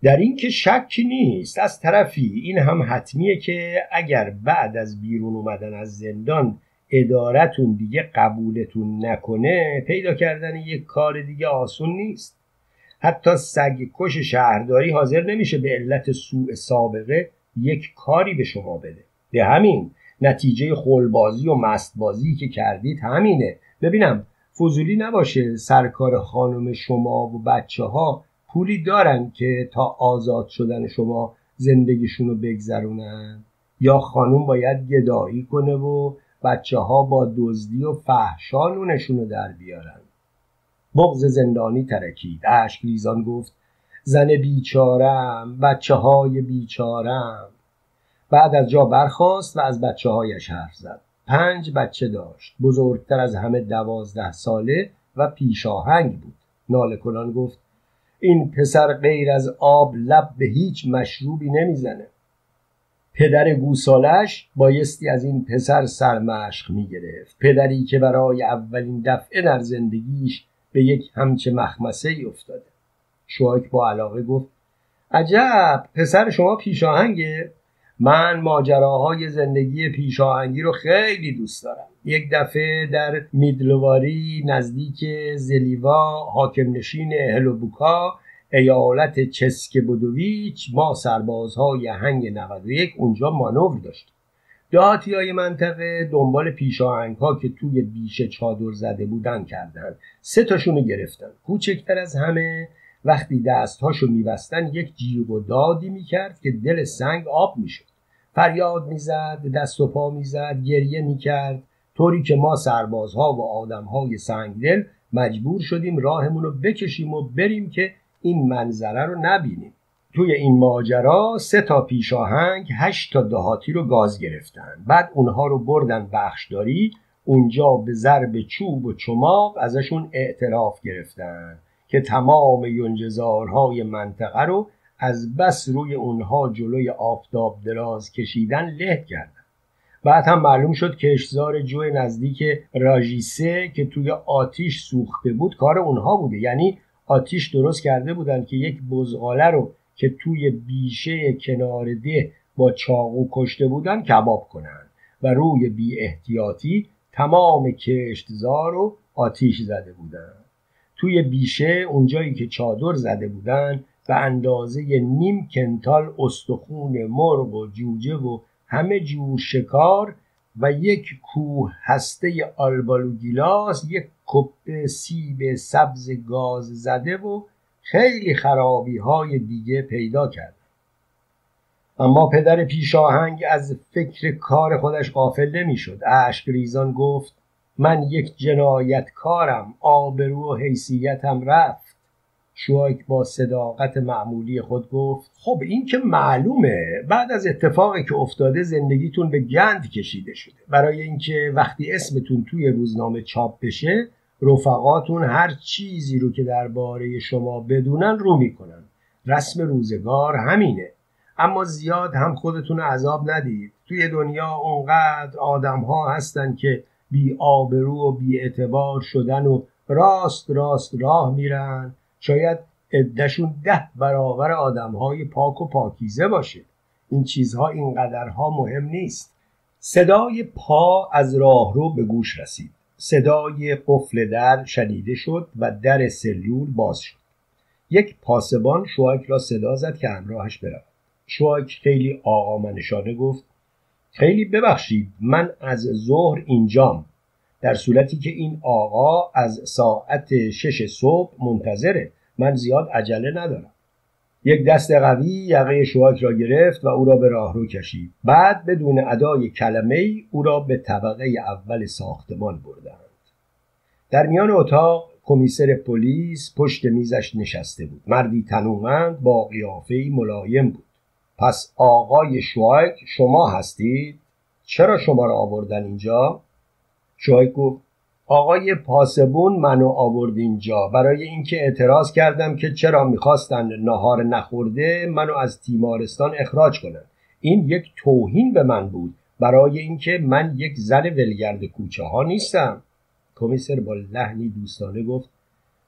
در این که شکی نیست از طرفی این هم حتمیه که اگر بعد از بیرون اومدن از زندان ادارتون دیگه قبولتون نکنه پیدا کردن یک کار دیگه آسون نیست. حتی سگ کش شهرداری حاضر نمیشه به علت سوء سابقه یک کاری به شما بده. به همین نتیجه خولبازی و مستبازی که کردید همینه. ببینم فضولی نباشه سرکار خانم شما و بچه ها پولی دارن که تا آزاد شدن شما زندگیشون رو بگذرونن؟ یا خانم باید گدایی کنه و بچه ها با دزدی و فحشانونشون رو در بیارن؟ بغز زندانی ترکید. اشک ریزان گفت زن بیچارم بچه های بیچارم. بعد از جا برخاست و از بچه هایش حرف زد. پنج بچه داشت. بزرگتر از همه دوازده ساله و پیشاهنگ بود. ناله گفت این پسر غیر از آب لب به هیچ مشروبی نمی‌زنه. پدر گوسالش بایستی از این پسر سرمشق می‌گرفت. پدری که برای اولین دفعه در زندگیش به یک همچه مخمسه ای افتاده. شوایک با علاقه گفت عجب پسر شما پیشاهنگه من ماجراهای زندگی پیشاهنگی رو خیلی دوست دارم. یک دفعه در میدلواری نزدیک زلیوا حاکم نشین هلوبوکا ایالت چسک بودویچ ما سربازهای هنگ 91 اونجا مانور داشتیم. دهاتی های منطقه دنبال پیشاهنگ ها که توی بیشه چادر زده بودن کردن. سه تاشونو گرفتن. کوچکتر از همه وقتی دستهاشو میبستن یک جیغ و دادی می‌کرد که دل سنگ آب می‌شد. فریاد می‌زد دست و پا می‌زد گریه می‌کرد. طوری که ما سربازها و آدمهای سنگدل مجبور شدیم راهمون رو بکشیم و بریم که این منظره رو نبینیم. توی این ماجرا سه تا پیشاهنگ هشت تا دهاتی رو گاز گرفتن. بعد اونها رو بردن بخشداری اونجا به ضرب چوب و چماق ازشون اعتراف گرفتن. که تمام یونجزارهای منطقه رو از بس روی اونها جلوی آفتاب دراز کشیدن له کردن. بعد هم معلوم شد کشزار جو نزدیک راژیسه که توی آتیش سوخته بود کار اونها بوده. یعنی آتیش درست کرده بودن که یک بزغاله رو که توی بیشه کنار ده با چاقو کشته بودن کباب کنن و روی بی احتیاطی تمام کشتزار رو آتیش زده بودن. توی بیشه اونجایی که چادر زده بودن به اندازه نیم کنتال استخون مرغ و جوجه و همه جور شکار و یک کوه هسته آلبالوگیلاس یک کپه سیب سبز گاز زده و خیلی خرابی های دیگه پیدا کرد. اما پدر پیشاهنگ از فکر کار خودش غافل نمی‌شد. اشک ریزان گفت من یک جنایتکارم آبرو و حیثیتم رفت. شوایک با صداقت معمولی خود گفت خب این که معلومه بعد از اتفاقی که افتاده زندگیتون به گند کشیده شده. برای اینکه وقتی اسمتون توی روزنامه چاپ بشه رفقاتون هر چیزی رو که درباره شما بدونن رو می‌کنن. رسم روزگار همینه. اما زیاد هم خودتون عذاب ندید. توی دنیا اونقدر آدم ها هستن که بی آبرو و بی اعتبار شدن و راست راست راه میرن. شاید عدهشون ده برابر آدمهای پاک و پاکیزه باشه. این چیزها اینقدرها مهم نیست. صدای پا از راهرو به گوش رسید. صدای قفل در شنیده شد و در سلول باز شد. یک پاسبان شواک را صدا زد که همراهش برود شواک خیلی آقا منشانه گفت خیلی ببخشید من از ظهر اینجام. در صورتی که این آقا از ساعت شش صبح منتظره. من زیاد عجله ندارم. یک دست قوی یقه شواک را گرفت و او را به راهرو کشید. بعد بدون ادای کلمه ای او را به طبقه اول ساختمان بردند. در میان اتاق کمیسر پلیس پشت میزش نشسته بود. مردی تنومند با قیافه ملایم بود. پس آقای شوایک شما هستید؟ چرا شما را آوردن اینجا؟ شوایک گفت آقای پاسبون منو آورد اینجا. برای اینکه اعتراض کردم که چرا می‌خواستن نهار نخورده منو از تیمارستان اخراج کنن. این یک توهین به من بود. برای اینکه من یک زن ولگرد کوچه ها نیستم. کمیسر با لحنی دوستانه گفت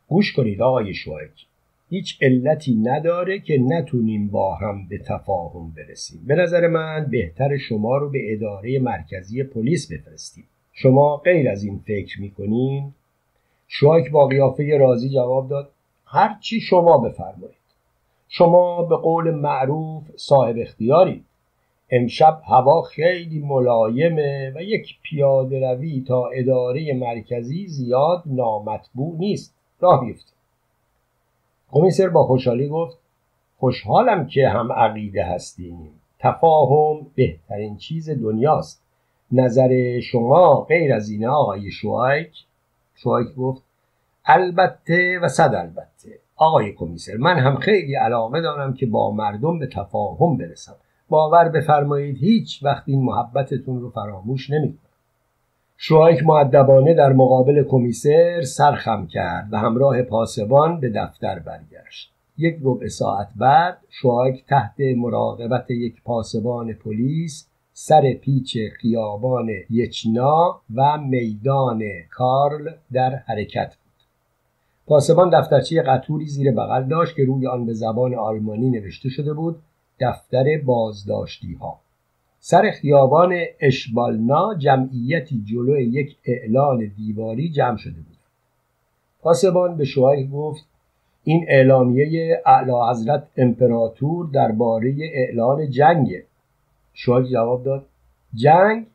گوش کنید آقای شوایک. هیچ علتی نداره که نتونیم با هم به تفاهم برسیم. به نظر من بهتر شما رو به اداره مرکزی پلیس بفرستیم. شما غیر از این فکر می‌کنین؟ شوایک با قیافه راضی جواب داد هرچی شما بفرمایید. شما به قول معروف صاحب اختیارید امشب هوا خیلی ملایمه و یک پیاده روی تا اداره مرکزی زیاد نامطبوع نیست. راه بیفته کمیسر با خوشحالی گفت خوشحالم که هم عقیده هستیم. تفاهم بهترین چیز دنیاست. نظر شما غیر از اینه آقای شوایک شوایک گفت البته و صد البته. آقای کمیسر من هم خیلی علاقه دارم که با مردم به تفاهم برسم. باور بفرمایید هیچ وقت این محبتتون رو فراموش نمی‌کنم. شوایک معدبانه در مقابل کمیسر سرخم کرد و همراه پاسبان به دفتر برگشت. یک ربع ساعت بعد شوایک تحت مراقبت یک پاسبان پلیس سر پیچ خیابان یچنا و میدان کارل در حرکت بود. پاسبان دفترچه قطوری زیر بغل داشت که روی آن به زبان آلمانی نوشته شده بود دفتر بازداشتی ها سر خیابان اشبالنا جمعیتی جلو یک اعلان دیواری جمع شده بود. پاسبان به شوهر گفت این اعلامیه اعلی حضرت امپراتور درباره اعلان جنگه شوهر جواب داد جنگ؟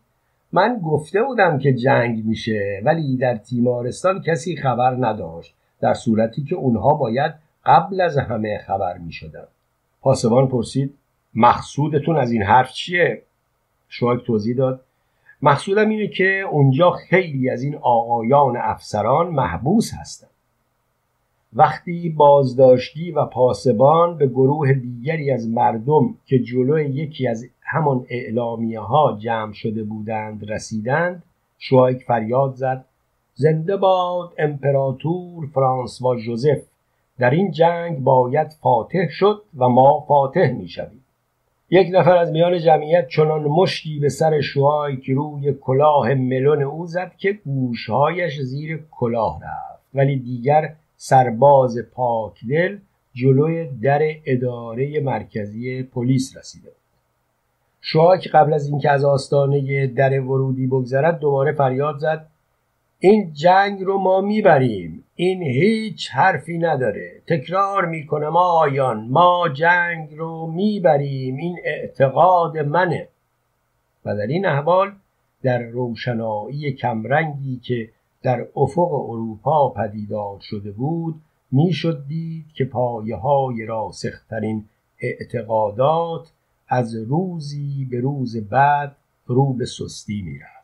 من گفته بودم که جنگ میشه ولی در تیمارستان کسی خبر نداشت در صورتی که اونها باید قبل از همه خبر می‌شدن. پاسبان پرسید مقصودتون از این حرف چیه؟ شوهر توضیح داد. مقصودم اینه که اونجا خیلی از این آقایان افسران محبوس هستند وقتی بازداشتی و پاسبان به گروه دیگری از مردم که جلوی یکی از همان اعلامیه ها جمع شده بودند رسیدند شوایک فریاد زد. زنده باد امپراتور فرانسوا جوزف در این جنگ باید فاتح شد و ما فاتح می شویم. یک نفر از میان جمعیت چنان مشتی به سر شوایک روی کلاه ملون او زد که گوشهایش زیر کلاه رفت. ولی دیگر سرباز پاکدل جلوی در اداره مرکزی پلیس رسیده بود. شواک قبل از اینکه از آستانه در ورودی بگذرد دوباره فریاد زد این جنگ رو ما می‌بریم. این هیچ حرفی نداره. تکرار می‌کنم آیان ما جنگ رو می‌بریم این اعتقاد منه. و در این احوال در روشنایی کمرنگی که در افق اروپا پدیدار شده بود می‌شد دید که پایه های راسخترین اعتقادات از روزی به روز بعد رو به سستی می‌رفت.